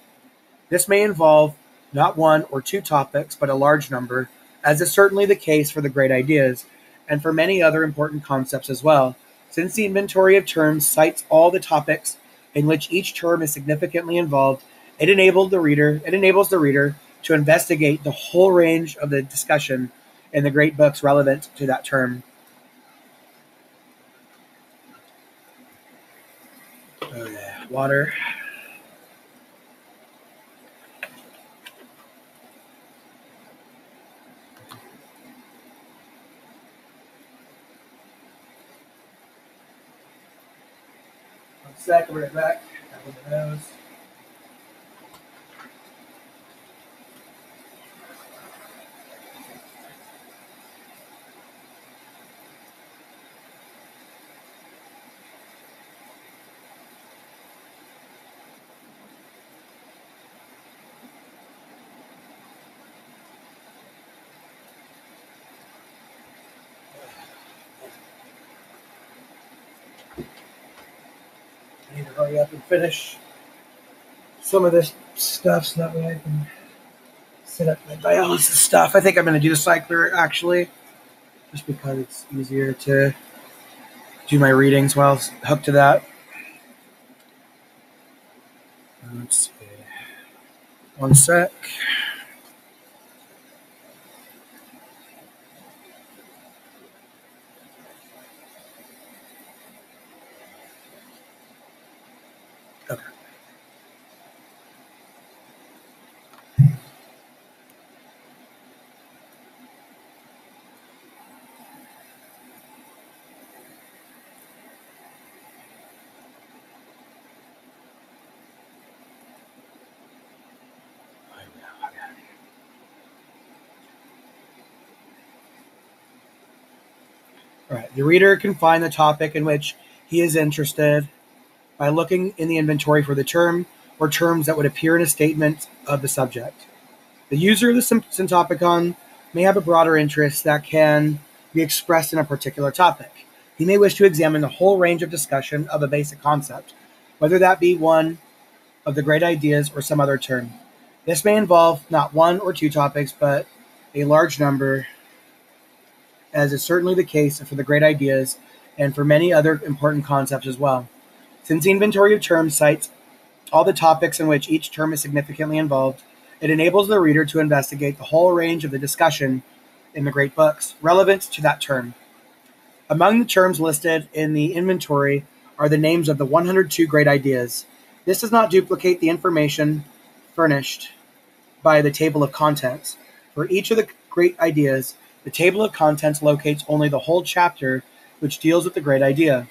This may involve not one or two topics, but a large number, as is certainly the case for the great ideas, and for many other important concepts as well, since the inventory of terms cites all the topics in which each term is significantly involved, it enabled the reader it enables the reader to investigate the whole range of the discussion in the great books relevant to that term. Oh yeah, water. One sec, I'll back. the nose. need to hurry up and finish some of this stuff so that way I can set up my dialysis stuff. I think I'm going to do the cycler actually, just because it's easier to do my readings while hooked to that. Let's see. One sec. Right. The reader can find the topic in which he is interested by looking in the inventory for the term or terms that would appear in a statement of the subject. The user of the Syntopicon may have a broader interest that can be expressed in a particular topic. He may wish to examine the whole range of discussion of a basic concept, whether that be one of the great ideas or some other term. This may involve not one or two topics, but a large number as is certainly the case for the great ideas and for many other important concepts as well. Since the inventory of terms cites all the topics in which each term is significantly involved, it enables the reader to investigate the whole range of the discussion in the great books relevant to that term. Among the terms listed in the inventory are the names of the 102 great ideas. This does not duplicate the information furnished by the table of contents. For each of the great ideas, the table of contents locates only the whole chapter which deals with the great idea,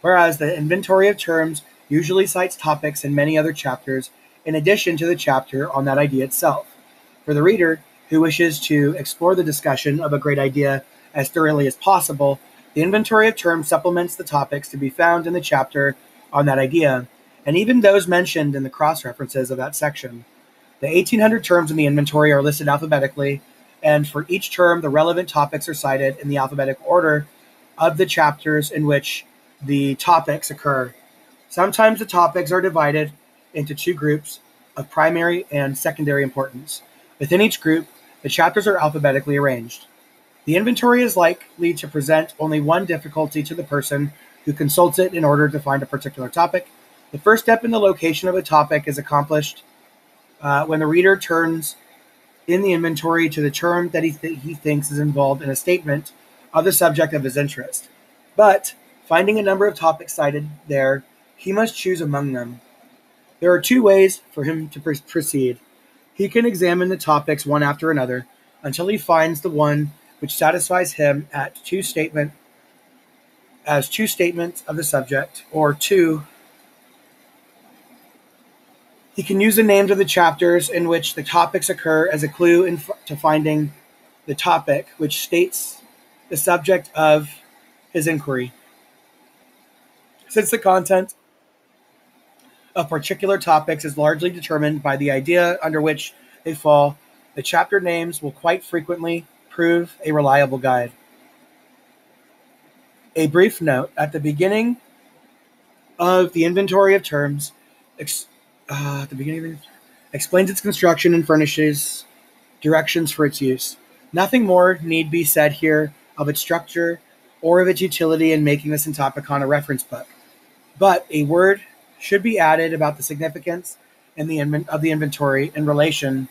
whereas the inventory of terms usually cites topics in many other chapters in addition to the chapter on that idea itself. For the reader who wishes to explore the discussion of a great idea as thoroughly as possible, the inventory of terms supplements the topics to be found in the chapter on that idea, and even those mentioned in the cross references of that section. The 1800 terms in the inventory are listed alphabetically and for each term, the relevant topics are cited in the alphabetical order of the chapters in which the topics occur. Sometimes the topics are divided into two groups of primary and secondary importance. Within each group, The chapters are alphabetically arranged. The inventory is likely to present only one difficulty to the person who consults it in order to find a particular topic. The first step in the location of a topic is accomplished uh, when the reader turns in the inventory to the term that he, th- he thinks is involved in a statement of the subject of his interest. But, finding a number of topics cited there, he must choose among them. There are two ways for him to pr- proceed. He can examine the topics one after another until he finds the one which satisfies him at two statement as two statements of the subject, or two he can use the names of the chapters in which the topics occur as a clue in, to finding the topic, which states the subject of his inquiry. Since the content of particular topics is largely determined by the idea under which they fall, the chapter names will quite frequently prove a reliable guide. A brief note at the beginning of the inventory of terms, uh, the beginning of it, explains its construction and furnishes directions for its use. Nothing more need be said here of its structure or of its utility in making the Syntopicon a reference book. But a word should be added about the significance in the of the inventory in relation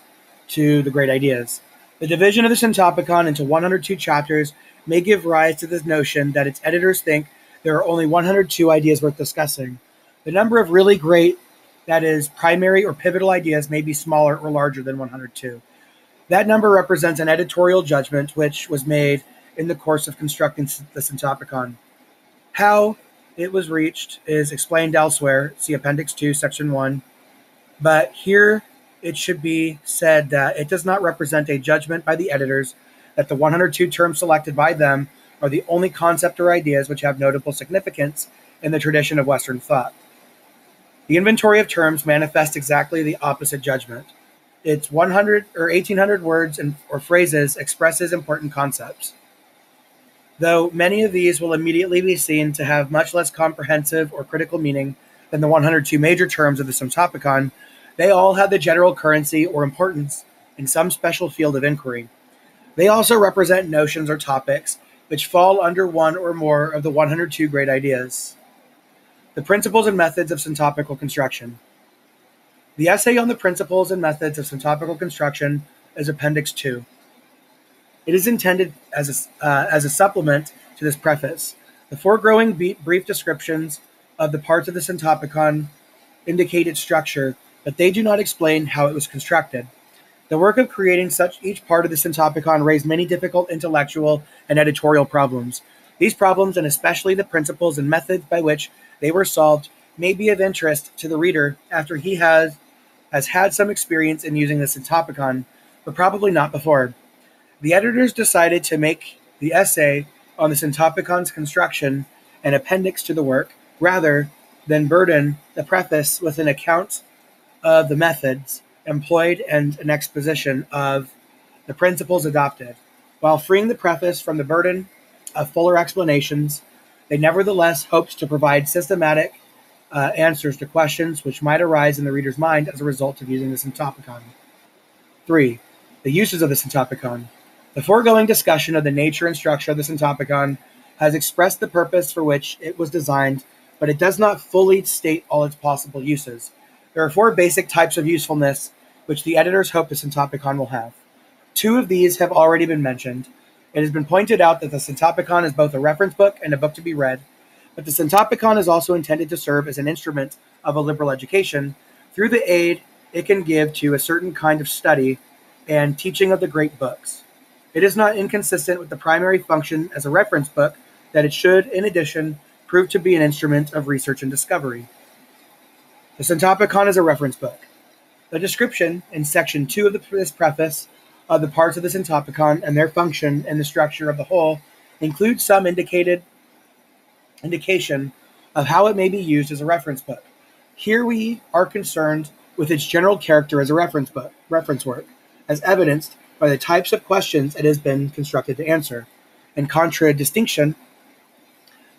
to the great ideas. The division of the Syntopicon into 102 chapters may give rise to this notion that its editors think there are only 102 ideas worth discussing. The number of really great, that is, primary or pivotal ideas may be smaller or larger than 102. That number represents an editorial judgment which was made in the course of constructing the Syntopicon. How it was reached is explained elsewhere, see Appendix 2, Section 1. But here it should be said that it does not represent a judgment by the editors that the 102 terms selected by them are the only concept or ideas which have notable significance in the tradition of Western thought. The inventory of terms manifests exactly the opposite judgment. Its 100 or 1800 words and, or phrases expresses important concepts. Though many of these will immediately be seen to have much less comprehensive or critical meaning than the 102 major terms of the Syntopicon, they all have the general currency or importance in some special field of inquiry. They also represent notions or topics which fall under one or more of the 102 great ideas. The principles and methods of syntopical construction. The essay on the principles and methods of syntopical construction is Appendix 2. It is intended as a, uh, as a supplement to this preface. The foregoing brief descriptions of the parts of the syntopicon indicate its structure, but they do not explain how it was constructed. The work of creating such each part of the Syntopicon raised many difficult intellectual and editorial problems. These problems, and especially the principles and methods by which they were solved, may be of interest to the reader after he has has had some experience in using the Syntopicon, but probably not before. The editors decided to make the essay on the Syntopicon's construction an appendix to the work, rather than burden the preface with an account of the methods employed and an exposition of the principles adopted. While freeing the preface from the burden of fuller explanations, they nevertheless hoped to provide systematic uh, answers to questions which might arise in the reader's mind as a result of using the Syntopicon. 3. The uses of the Syntopicon. The foregoing discussion of the nature and structure of the Syntopicon has expressed the purpose for which it was designed, but it does not fully state all its possible uses. There are four basic types of usefulness which the editors hope the Syntopicon will have. Two of these have already been mentioned. It has been pointed out that the Syntopicon is both a reference book and a book to be read, but the Syntopicon is also intended to serve as an instrument of a liberal education through the aid it can give to a certain kind of study and teaching of the great books. It is not inconsistent with the primary function as a reference book that it should, in addition, prove to be an instrument of research and discovery. The Syntopicon is a reference book. The description in section 2 of the, this preface of the parts of the syntopicon and their function in the structure of the whole includes some indicated indication of how it may be used as a reference book. Here we are concerned with its general character as a reference book, reference work, as evidenced by the types of questions it has been constructed to answer. In contradistinction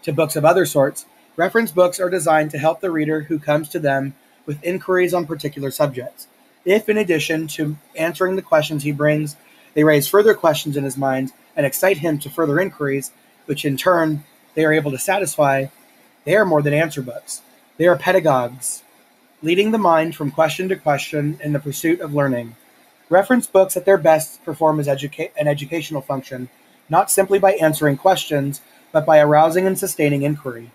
to books of other sorts, reference books are designed to help the reader who comes to them with inquiries on particular subjects. If, in addition to answering the questions he brings, They raise further questions in his mind and excite him to further inquiries, which in turn they are able to satisfy. They are more than answer books. They are pedagogues, leading the mind from question to question in the pursuit of learning. Reference books at their best perform as educa- an educational function, not simply by answering questions, but by arousing and sustaining inquiry.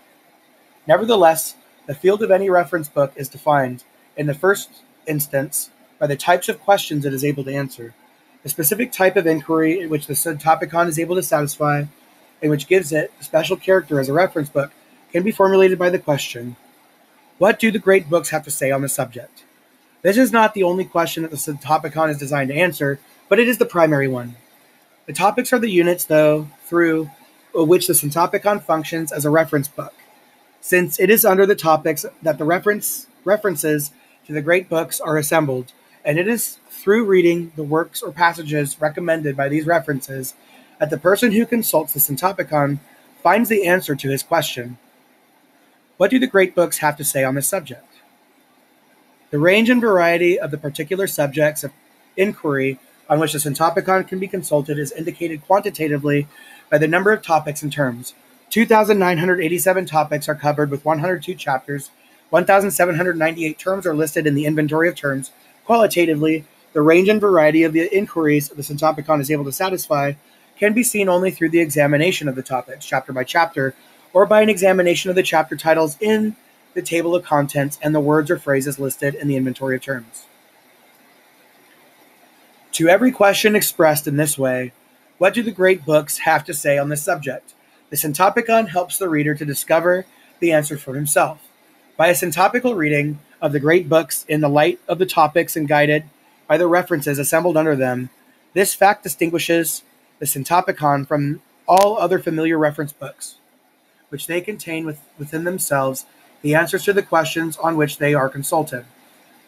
Nevertheless, the field of any reference book is defined, in the first instance, by the types of questions it is able to answer. The specific type of inquiry in which the Syntopicon is able to satisfy, and which gives it a special character as a reference book, can be formulated by the question What do the great books have to say on the subject? This is not the only question that the Syntopicon is designed to answer, but it is the primary one. The topics are the units, though, through which the Syntopicon functions as a reference book, since it is under the topics that the reference references to the great books are assembled, and it is through reading the works or passages recommended by these references that the person who consults the Syntopicon finds the answer to his question. What do the great books have to say on this subject? The range and variety of the particular subjects of inquiry on which the Syntopicon can be consulted is indicated quantitatively by the number of topics and terms. 2,987 topics are covered with 102 chapters. 1,798 terms are listed in the inventory of terms. Qualitatively, the range and variety of the inquiries the Syntopicon is able to satisfy can be seen only through the examination of the topics, chapter by chapter, or by an examination of the chapter titles in the table of contents and the words or phrases listed in the inventory of terms. To every question expressed in this way, what do the great books have to say on this subject? The Syntopicon helps the reader to discover the answer for himself. By a syntopical reading of the great books in the light of the topics and guided by the references assembled under them, this fact distinguishes the Syntopicon from all other familiar reference books, which they contain with, within themselves the answers to the questions on which they are consulted.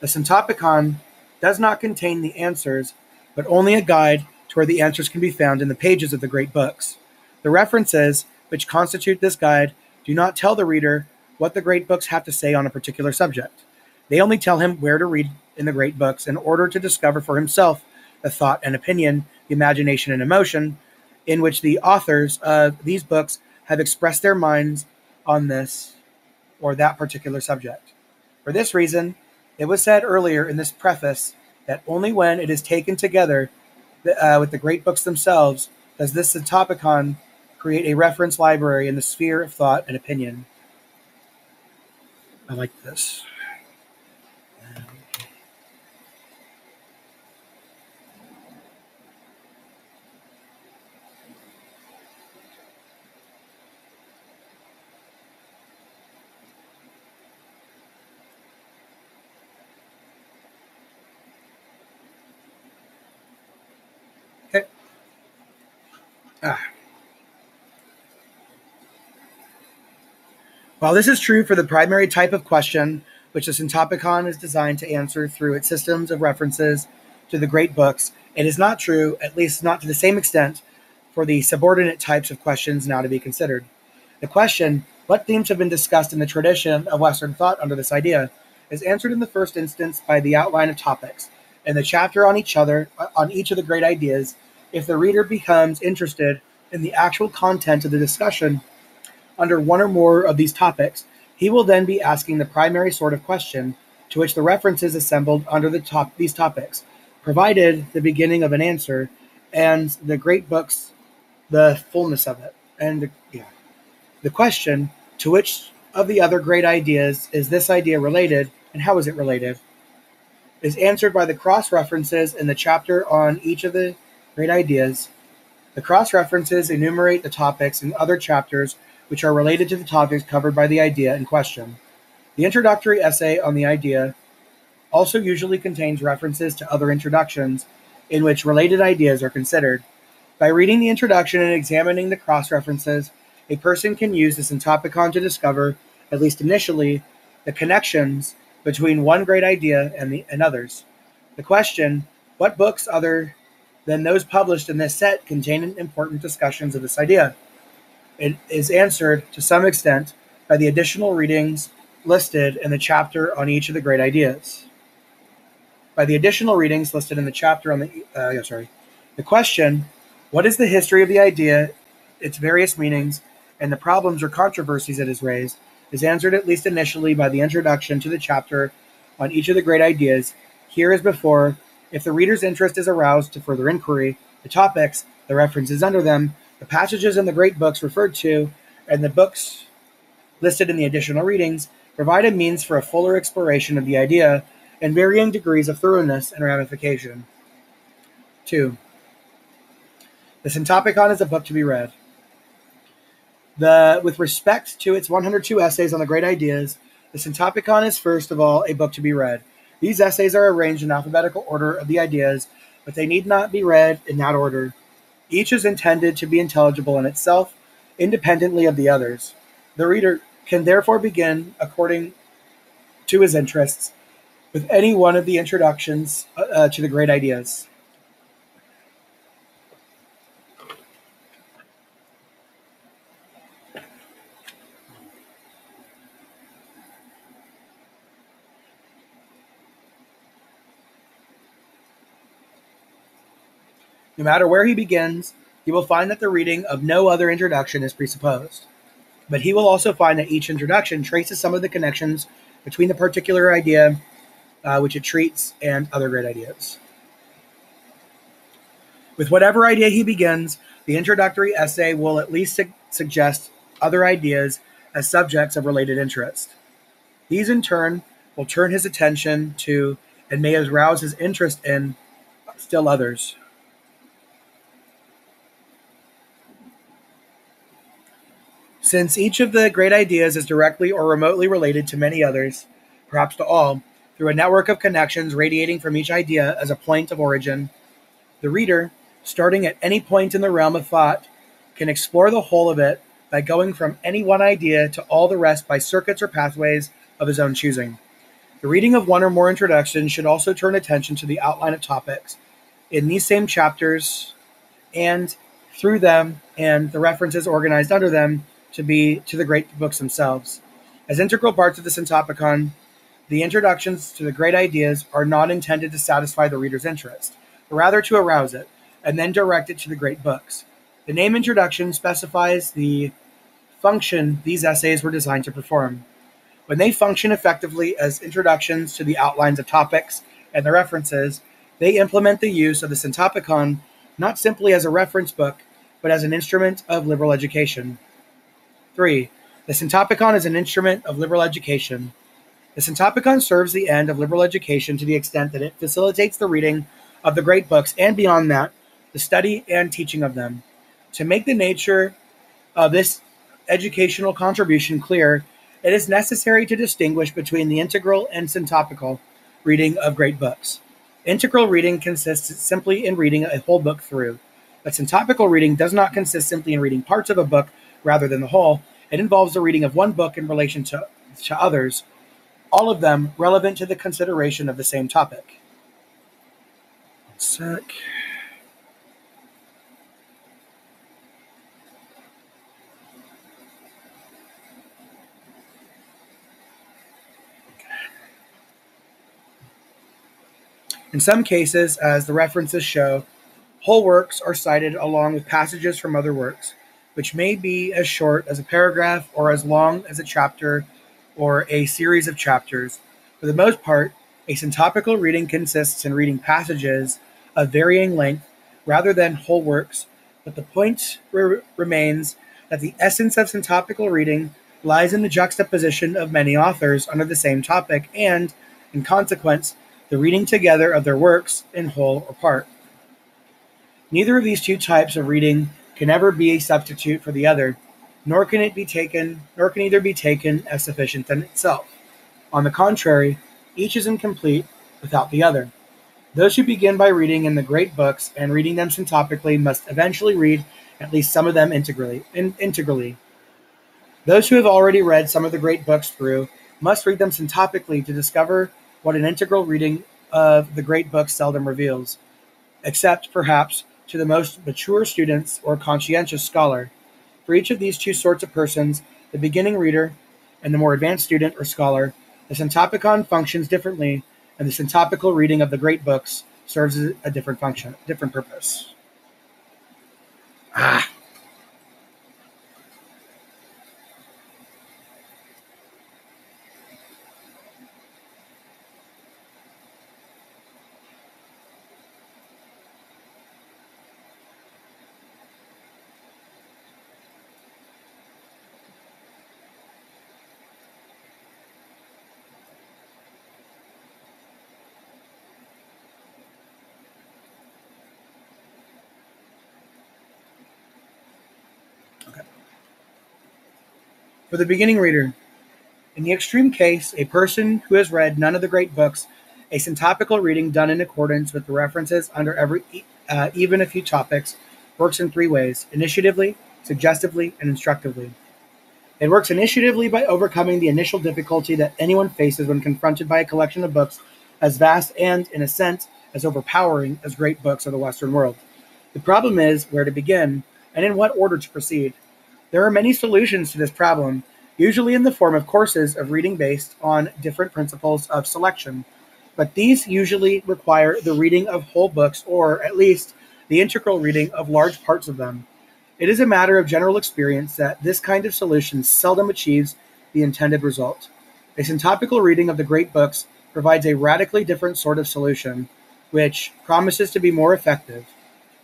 The Syntopicon does not contain the answers, but only a guide to where the answers can be found in the pages of the great books. The references, which constitute this guide, do not tell the reader what the great books have to say on a particular subject. They only tell him where to read in the great books in order to discover for himself the thought and opinion, the imagination and emotion in which the authors of these books have expressed their minds on this or that particular subject. For this reason, it was said earlier in this preface that only when it is taken together uh, with the great books themselves does this Syntopicon create a reference library in the sphere of thought and opinion. I like this. While this is true for the primary type of question, which the Syntopicon is designed to answer through its systems of references to the great books, it is not true, at least not to the same extent, for the subordinate types of questions now to be considered. The question, what themes have been discussed in the tradition of Western thought under this idea, is answered in the first instance by the outline of topics, and the chapter on each other on each of the great ideas if the reader becomes interested in the actual content of the discussion under one or more of these topics, he will then be asking the primary sort of question to which the references assembled under the top these topics, provided the beginning of an answer and the great books the fullness of it. And the, yeah. The question to which of the other great ideas is this idea related and how is it related? Is answered by the cross references in the chapter on each of the Great ideas. The cross references enumerate the topics in other chapters which are related to the topics covered by the idea in question. The introductory essay on the idea also usually contains references to other introductions in which related ideas are considered. By reading the introduction and examining the cross references, a person can use this Syntopicon to discover, at least initially, the connections between one great idea and, the, and others. The question, what books other than those published in this set contain important discussions of this idea. It is answered to some extent by the additional readings listed in the chapter on each of the great ideas. By the additional readings listed in the chapter on the, uh, sorry, The question, what is the history of the idea, its various meanings, and the problems or controversies it has raised, is answered at least initially by the introduction to the chapter on each of the great ideas. Here as before, if the reader's interest is aroused to further inquiry, the topics, the references under them, the passages in the great books referred to, and the books listed in the additional readings provide a means for a fuller exploration of the idea and varying degrees of thoroughness and ramification. 2. The Syntopicon is a book to be read. The, with respect to its 102 essays on the great ideas, the Syntopicon is first of all a book to be read. These essays are arranged in alphabetical order of the ideas, but they need not be read in that order. Each is intended to be intelligible in itself, independently of the others. The reader can therefore begin, according to his interests, with any one of the introductions uh, to the great ideas. No matter where he begins, he will find that the reading of no other introduction is presupposed. But he will also find that each introduction traces some of the connections between the particular idea uh, which it treats and other great ideas. With whatever idea he begins, the introductory essay will at least su- suggest other ideas as subjects of related interest. These, in turn, will turn his attention to and may arouse his interest in still others. Since each of the great ideas is directly or remotely related to many others, perhaps to all, through a network of connections radiating from each idea as a point of origin, the reader, starting at any point in the realm of thought, can explore the whole of it by going from any one idea to all the rest by circuits or pathways of his own choosing. The reading of one or more introductions should also turn attention to the outline of topics in these same chapters and through them and the references organized under them to be to the great books themselves. As integral parts of the Syntopicon, the introductions to the great ideas are not intended to satisfy the reader's interest, but rather to arouse it, and then direct it to the great books. The name introduction specifies the function these essays were designed to perform. When they function effectively as introductions to the outlines of topics and the references, they implement the use of the Syntopicon not simply as a reference book, but as an instrument of liberal education. 3. The Syntopicon is an instrument of liberal education. The Syntopicon serves the end of liberal education to the extent that it facilitates the reading of the great books and beyond that, the study and teaching of them. To make the nature of this educational contribution clear, it is necessary to distinguish between the integral and syntopical reading of great books. Integral reading consists simply in reading a whole book through, but syntopical reading does not consist simply in reading parts of a book rather than the whole. It involves the reading of one book in relation to, to others, all of them relevant to the consideration of the same topic. One sec. In some cases, as the references show, whole works are cited along with passages from other works which may be as short as a paragraph or as long as a chapter or a series of chapters. For the most part, a syntopical reading consists in reading passages of varying length rather than whole works, but the point re- remains that the essence of syntopical reading lies in the juxtaposition of many authors under the same topic and, in consequence, the reading together of their works in whole or part. Neither of these two types of reading can ever be a substitute for the other, nor can it be taken, nor can either be taken as sufficient in itself. On the contrary, each is incomplete without the other. Those who begin by reading in the great books and reading them syntopically must eventually read at least some of them integrally. In, integrally. Those who have already read some of the great books through must read them syntopically to discover what an integral reading of the great books seldom reveals, except perhaps to the most mature students or conscientious scholar. For each of these two sorts of persons, the beginning reader and the more advanced student or scholar, the syntopicon functions differently, and the syntopical reading of the great books serves a different function, different purpose. Ah, Okay. For the beginning reader, in the extreme case, a person who has read none of the great books, a syntopical reading done in accordance with the references under every uh, even a few topics, works in three ways initiatively, suggestively, and instructively. It works initiatively by overcoming the initial difficulty that anyone faces when confronted by a collection of books as vast and, in a sense, as overpowering as great books of the Western world. The problem is where to begin and in what order to proceed. There are many solutions to this problem, usually in the form of courses of reading based on different principles of selection, but these usually require the reading of whole books or, at least, the integral reading of large parts of them. It is a matter of general experience that this kind of solution seldom achieves the intended result. A syntopical reading of the great books provides a radically different sort of solution, which promises to be more effective.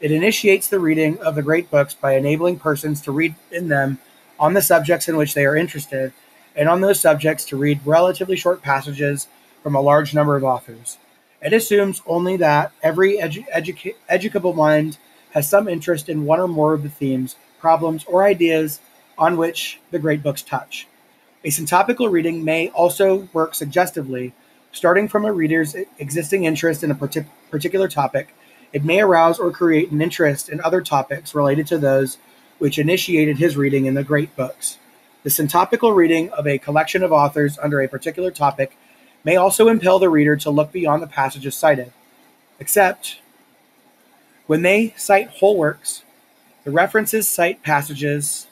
It initiates the reading of the great books by enabling persons to read in them on the subjects in which they are interested, and on those subjects to read relatively short passages from a large number of authors. It assumes only that every edu- educa- educable mind has some interest in one or more of the themes, problems, or ideas on which the great books touch. A syntopical reading may also work suggestively, starting from a reader's existing interest in a partic- particular topic. It may arouse or create an interest in other topics related to those which initiated his reading in the great books. The syntopical reading of a collection of authors under a particular topic may also impel the reader to look beyond the passages cited. Except when they cite whole works, the references cite passages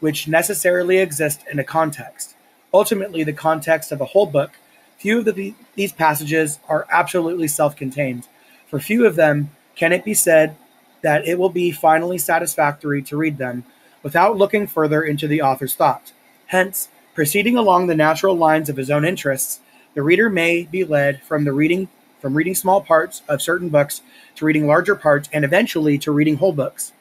which necessarily exist in a context. Ultimately, the context of a whole book, few of the, these passages are absolutely self contained. For few of them can it be said that it will be finally satisfactory to read them without looking further into the author's thought. Hence, proceeding along the natural lines of his own interests, the reader may be led from the reading from reading small parts of certain books to reading larger parts and eventually to reading whole books.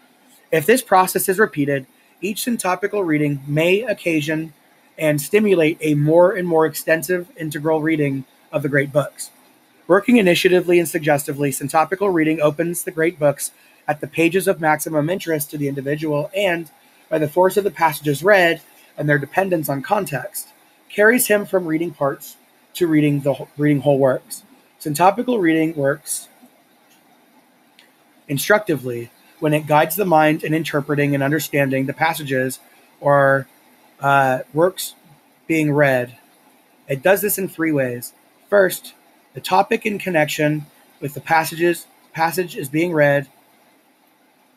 If this process is repeated, each syntopical reading may occasion and stimulate a more and more extensive integral reading of the great books. Working initiatively and suggestively, syntopical reading opens the great books at the pages of maximum interest to the individual and, by the force of the passages read and their dependence on context, carries him from reading parts to reading the reading whole works. Syntopical reading works instructively when it guides the mind in interpreting and understanding the passages or uh, works being read. It does this in three ways. First, the topic in connection with the passages passage is being read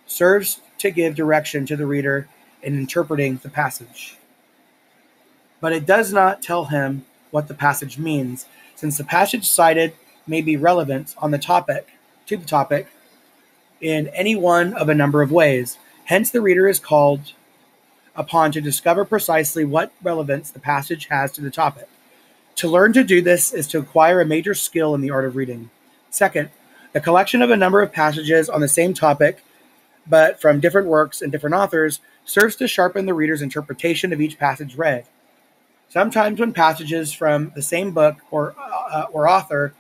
serves to give direction to the reader in interpreting the passage. But it does not tell him what the passage means, since the passage cited may be relevant on the topic to the topic in any one of a number of ways. Hence, the reader is called upon to discover precisely what relevance the passage has to the topic. To learn to do this is to acquire a major skill in the art of reading. Second, the collection of a number of passages on the same topic, but from different works and different authors, serves to sharpen the reader's interpretation of each passage read. Sometimes, when passages from the same book or, uh, or author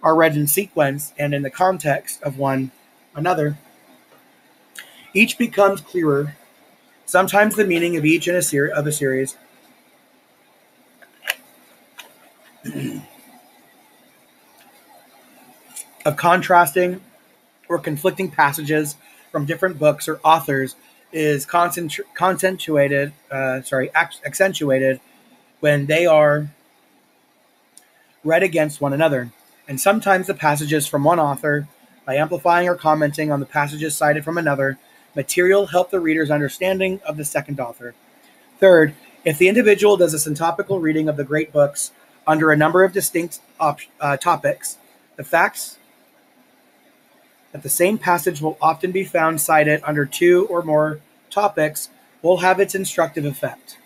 are read in sequence and in the context of one another, each becomes clearer. Sometimes the meaning of each in a ser- of a series of contrasting or conflicting passages from different books or authors is concentr- concentrated, uh, sorry, accentuated when they are read against one another. And sometimes the passages from one author by amplifying or commenting on the passages cited from another, material help the reader's understanding of the second author. Third, if the individual does a syntopical reading of the great books under a number of distinct uh, topics, the facts that the same passage will often be found cited under two or more topics will have its instructive effect.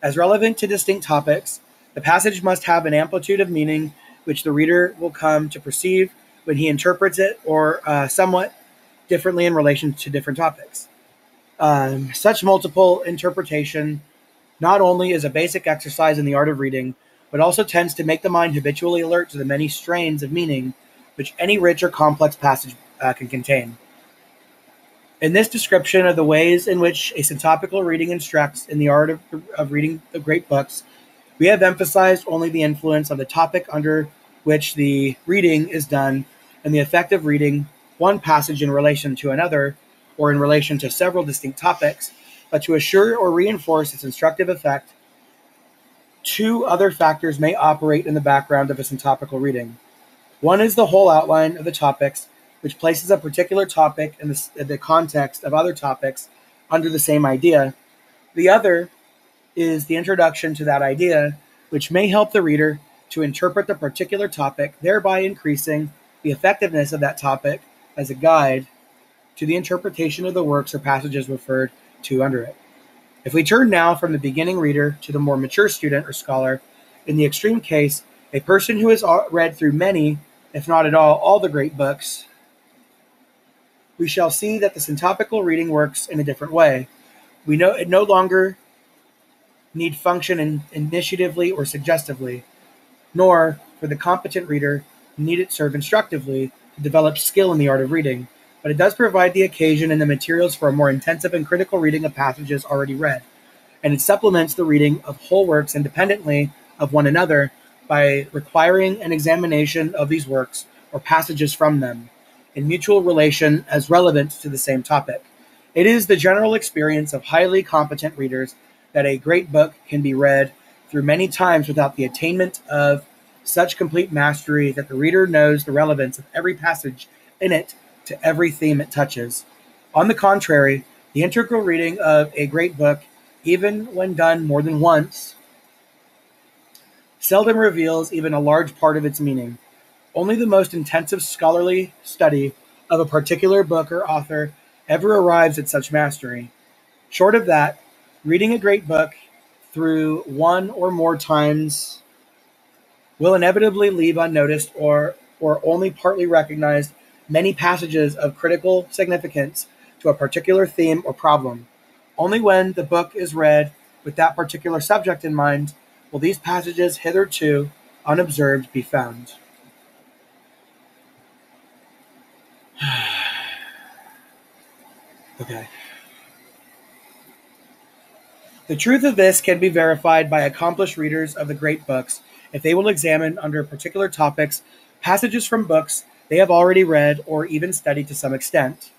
As relevant to distinct topics, the passage must have an amplitude of meaning which the reader will come to perceive when he interprets it or uh, somewhat differently in relation to different topics. Um, such multiple interpretation not only is a basic exercise in the art of reading, but also tends to make the mind habitually alert to the many strains of meaning which any rich or complex passage uh, can contain. In this description of the ways in which a syntopical reading instructs in the art of, of reading the great books, we have emphasized only the influence of the topic under which the reading is done and the effect of reading one passage in relation to another or in relation to several distinct topics, but to assure or reinforce its instructive effect, two other factors may operate in the background of a syntopical reading. One is the whole outline of the topics, which places a particular topic in the, in the context of other topics under the same idea. The other is the introduction to that idea, which may help the reader to interpret the particular topic, thereby increasing the effectiveness of that topic as a guide to the interpretation of the works or passages referred to under it. If we turn now from the beginning reader to the more mature student or scholar, in the extreme case, a person who has read through many, if not at all, all the great books, we shall see that the syntopical reading works in a different way. We know it no longer need function in, initiatively or suggestively, nor, for the competent reader, need it serve instructively to develop skill in the art of reading, but it does provide the occasion and the materials for a more intensive and critical reading of passages already read, and it supplements the reading of whole works independently of one another by requiring an examination of these works or passages from them in mutual relation as relevant to the same topic. It is the general experience of highly competent readers that a great book can be read through many times without the attainment of such complete mastery that the reader knows the relevance of every passage in it to every theme it touches. On the contrary, the integral reading of a great book, even when done more than once, seldom reveals even a large part of its meaning. Only the most intensive scholarly study of a particular book or author ever arrives at such mastery. Short of that, reading a great book through one or more times will inevitably leave unnoticed or, or only partly recognized many passages of critical significance to a particular theme or problem. Only when the book is read with that particular subject in mind will these passages hitherto unobserved be found. okay. The truth of this can be verified by accomplished readers of the great books if they will examine under particular topics passages from books they have already read or even studied to some extent.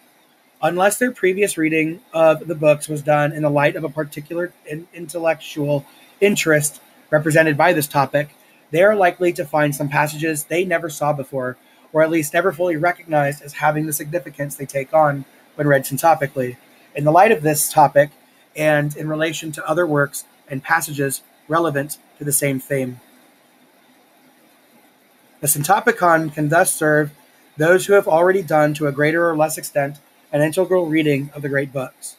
Unless their previous reading of the books was done in the light of a particular intellectual interest represented by this topic, they are likely to find some passages they never saw before, or at least never fully recognized as having the significance they take on when read syntopically. In the light of this topic, and in relation to other works and passages relevant to the same theme. The Syntopicon can thus serve those who have already done, to a greater or less extent, an integral reading of the great books.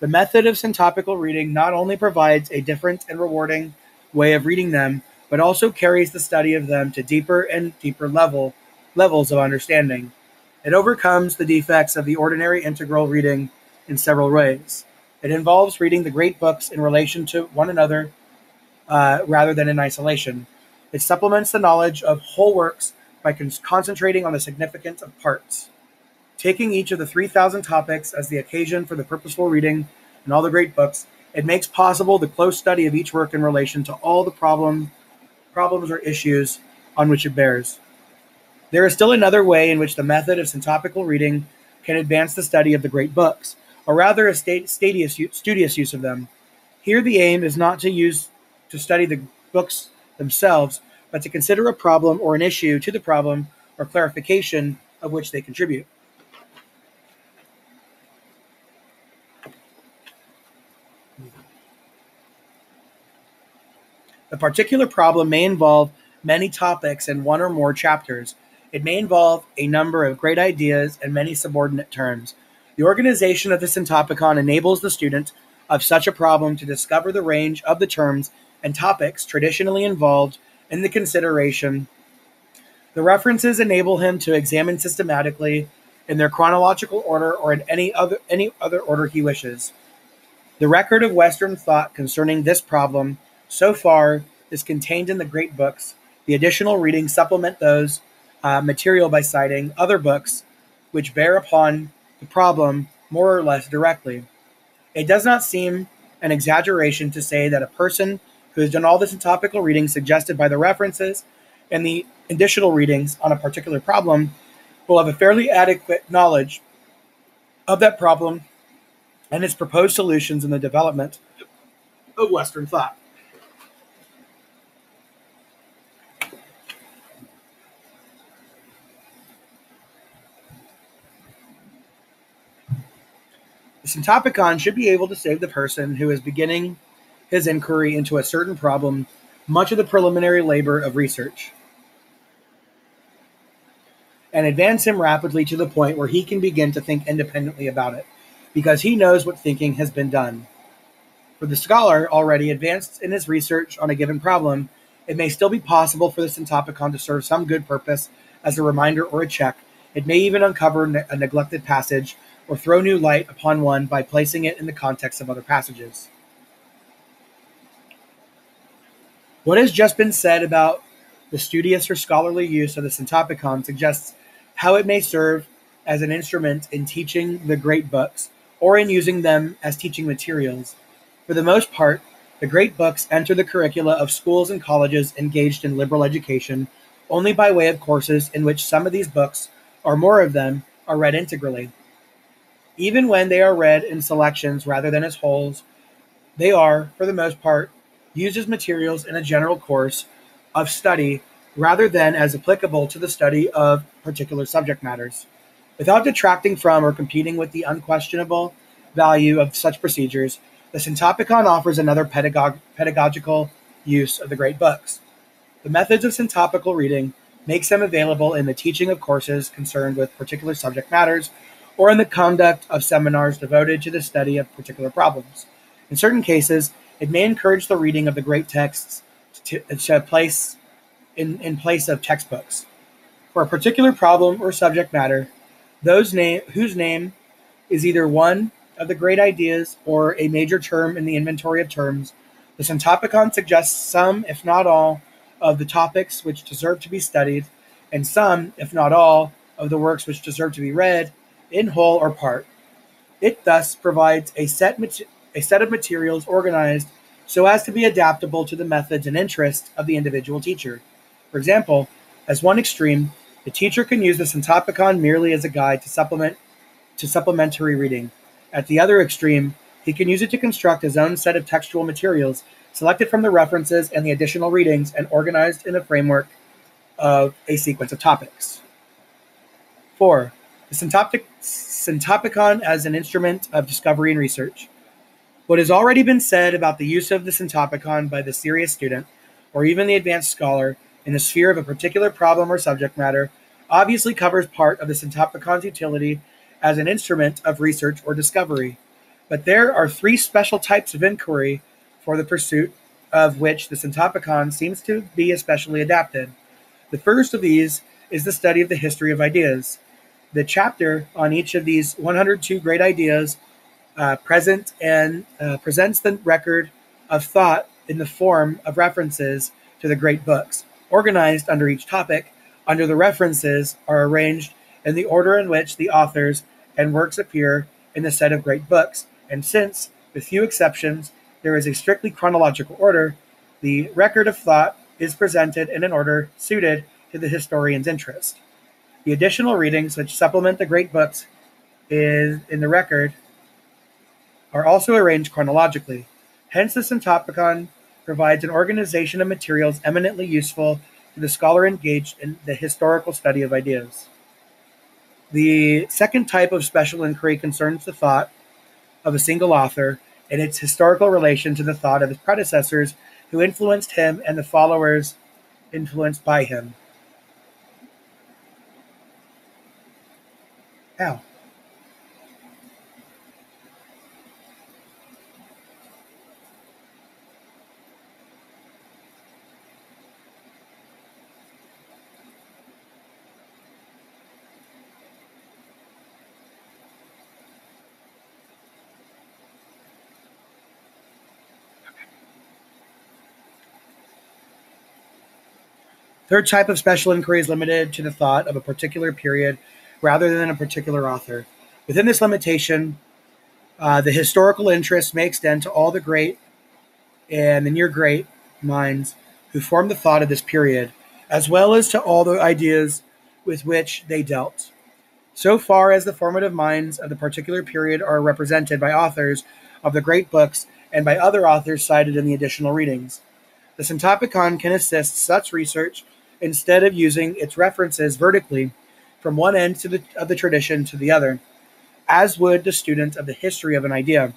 The method of syntopical reading not only provides a different and rewarding way of reading them, but also carries the study of them to deeper and deeper level levels of understanding. It overcomes the defects of the ordinary integral reading in several ways. It involves reading the great books in relation to one another uh, rather than in isolation. It supplements the knowledge of whole works by con- concentrating on the significance of parts. Taking each of the 3,000 topics as the occasion for the purposeful reading in all the great books, it makes possible the close study of each work in relation to all the problem, problems or issues on which it bears. There is still another way in which the method of syntopical reading can advance the study of the great books or rather a studious use of them. Here, the aim is not to use to study the books themselves, but to consider a problem or an issue to the problem or clarification of which they contribute. The particular problem may involve many topics in one or more chapters. It may involve a number of great ideas and many subordinate terms. The organization of the syntopicon enables the student of such a problem to discover the range of the terms and topics traditionally involved in the consideration. The references enable him to examine systematically in their chronological order or in any other any other order he wishes. The record of Western thought concerning this problem so far is contained in the great books. The additional readings supplement those uh, material by citing other books which bear upon the problem more or less directly. It does not seem an exaggeration to say that a person who has done all this syntopical reading suggested by the references and the additional readings on a particular problem will have a fairly adequate knowledge of that problem and its proposed solutions in the development of Western thought. The syntopicon should be able to save the person who is beginning his inquiry into a certain problem much of the preliminary labor of research and advance him rapidly to the point where he can begin to think independently about it because he knows what thinking has been done. For the scholar already advanced in his research on a given problem, it may still be possible for the syntopicon to serve some good purpose as a reminder or a check. It may even uncover a neglected passage or throw new light upon one by placing it in the context of other passages. What has just been said about the studious or scholarly use of the syntopicon suggests how it may serve as an instrument in teaching the great books or in using them as teaching materials. For the most part, the great books enter the curricula of schools and colleges engaged in liberal education only by way of courses in which some of these books, or more of them, are read integrally. Even when they are read in selections rather than as wholes, they are, for the most part, used as materials in a general course of study rather than as applicable to the study of particular subject matters. Without detracting from or competing with the unquestionable value of such procedures, the Syntopicon offers another pedagog- pedagogical use of the great books. The methods of syntopical reading makes them available in the teaching of courses concerned with particular subject matters or in the conduct of seminars devoted to the study of particular problems. In certain cases, it may encourage the reading of the great texts to, to place in, in place of textbooks. For a particular problem or subject matter, those name whose name is either one of the great ideas or a major term in the inventory of terms, the Syntopicon suggests some, if not all, of the topics which deserve to be studied, and some, if not all, of the works which deserve to be read in whole or part. It thus provides a set, a set of materials organized so as to be adaptable to the methods and interests of the individual teacher. For example, as one extreme, the teacher can use the Syntopicon merely as a guide to supplement to supplementary reading. At the other extreme, he can use it to construct his own set of textual materials selected from the references and the additional readings and organized in a framework of a sequence of topics. 4. The Syntopic, Syntopicon as an instrument of discovery and research. What has already been said about the use of the Syntopicon by the serious student, or even the advanced scholar, in the sphere of a particular problem or subject matter obviously covers part of the Syntopicon's utility as an instrument of research or discovery. But there are three special types of inquiry for the pursuit of which the Syntopicon seems to be especially adapted. The first of these is the study of the history of ideas. The chapter on each of these 102 great ideas uh, present and uh, presents the record of thought in the form of references to the great books organized under each topic, under the references are arranged in the order in which the authors and works appear in the set of great books, and since, with few exceptions, there is a strictly chronological order, the record of thought is presented in an order suited to the historian's interest. The additional readings which supplement the great books is in the record are also arranged chronologically. Hence, the Syntopicon provides an organization of materials eminently useful to the scholar engaged in the historical study of ideas. The second type of special inquiry concerns the thought of a single author and its historical relation to the thought of his predecessors who influenced him and the followers influenced by him. Ow. Third type of special inquiry is limited to the thought of a particular period rather than a particular author. Within this limitation, uh, the historical interest may extend to all the great and the near great minds who formed the thought of this period, as well as to all the ideas with which they dealt. So far as the formative minds of the particular period are represented by authors of the great books and by other authors cited in the additional readings, the Syntopicon can assist such research instead of using its references vertically from one end the, of the tradition to the other, as would the student of the history of an idea.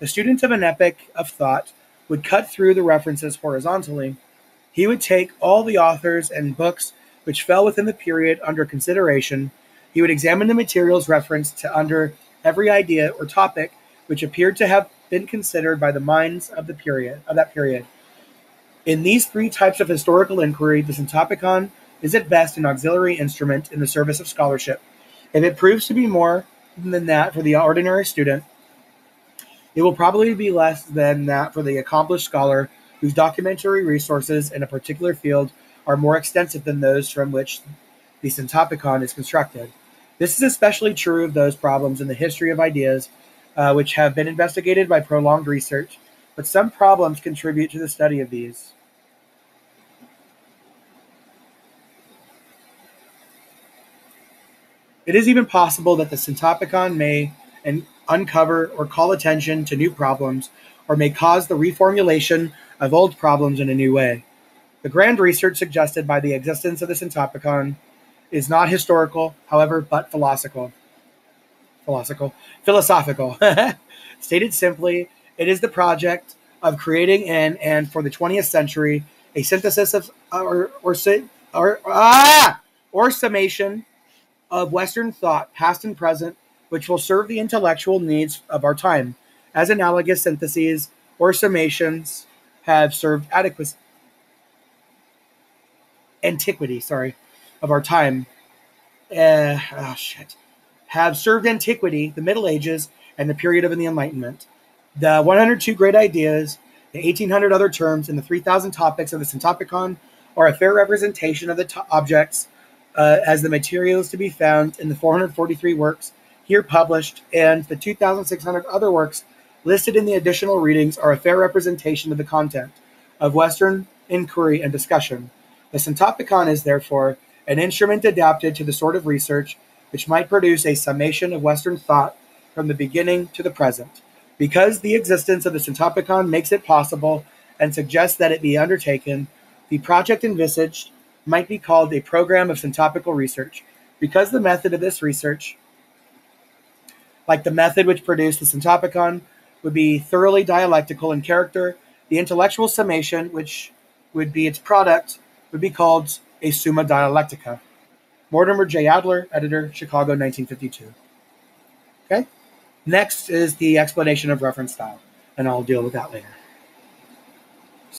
The student of an epic of thought would cut through the references horizontally. He would take all the authors and books which fell within the period under consideration. He would examine the materials referenced to under every idea or topic which appeared to have been considered by the minds of the period of that period. In these three types of historical inquiry, the Syntopicon is at best an auxiliary instrument in the service of scholarship. If it proves to be more than that for the ordinary student, it will probably be less than that for the accomplished scholar whose documentary resources in a particular field are more extensive than those from which the Syntopicon is constructed. This is especially true of those problems in the history of ideas uh, which have been investigated by prolonged research, but some problems contribute to the study of these. It is even possible that the Syntopicon may and uncover or call attention to new problems, or may cause the reformulation of old problems in a new way. The grand research suggested by the existence of the Syntopicon is not historical, however, but philosophical. Philosophical. Philosophical. Stated simply, it is the project of creating in and for the 20th century a synthesis of or or, or ah or summation of Western thought, past and present, which will serve the intellectual needs of our time, as analogous syntheses or summations have served adequate antiquity, sorry, of our time. Uh, oh shit, have served antiquity, the Middle Ages, and the period of the Enlightenment. The 102 great ideas, the 1800 other terms, and the 3,000 topics of the Syntopicon are a fair representation of the to- objects uh, as the materials to be found in the 443 works here published, and the 2,600 other works listed in the additional readings are a fair representation of the content of Western inquiry and discussion. The Syntopicon is, therefore, an instrument adapted to the sort of research which might produce a summation of Western thought from the beginning to the present. Because the existence of the Syntopicon makes it possible and suggests that it be undertaken, the project envisaged might be called a program of syntopical research. Because the method of this research like the method which produced the Syntopicon, would be thoroughly dialectical in character. The intellectual summation, which would be its product, would be called a Summa Dialectica. Mortimer J. Adler, editor, Chicago, 1952. Okay? Next is the explanation of reference style, and I'll deal with that later.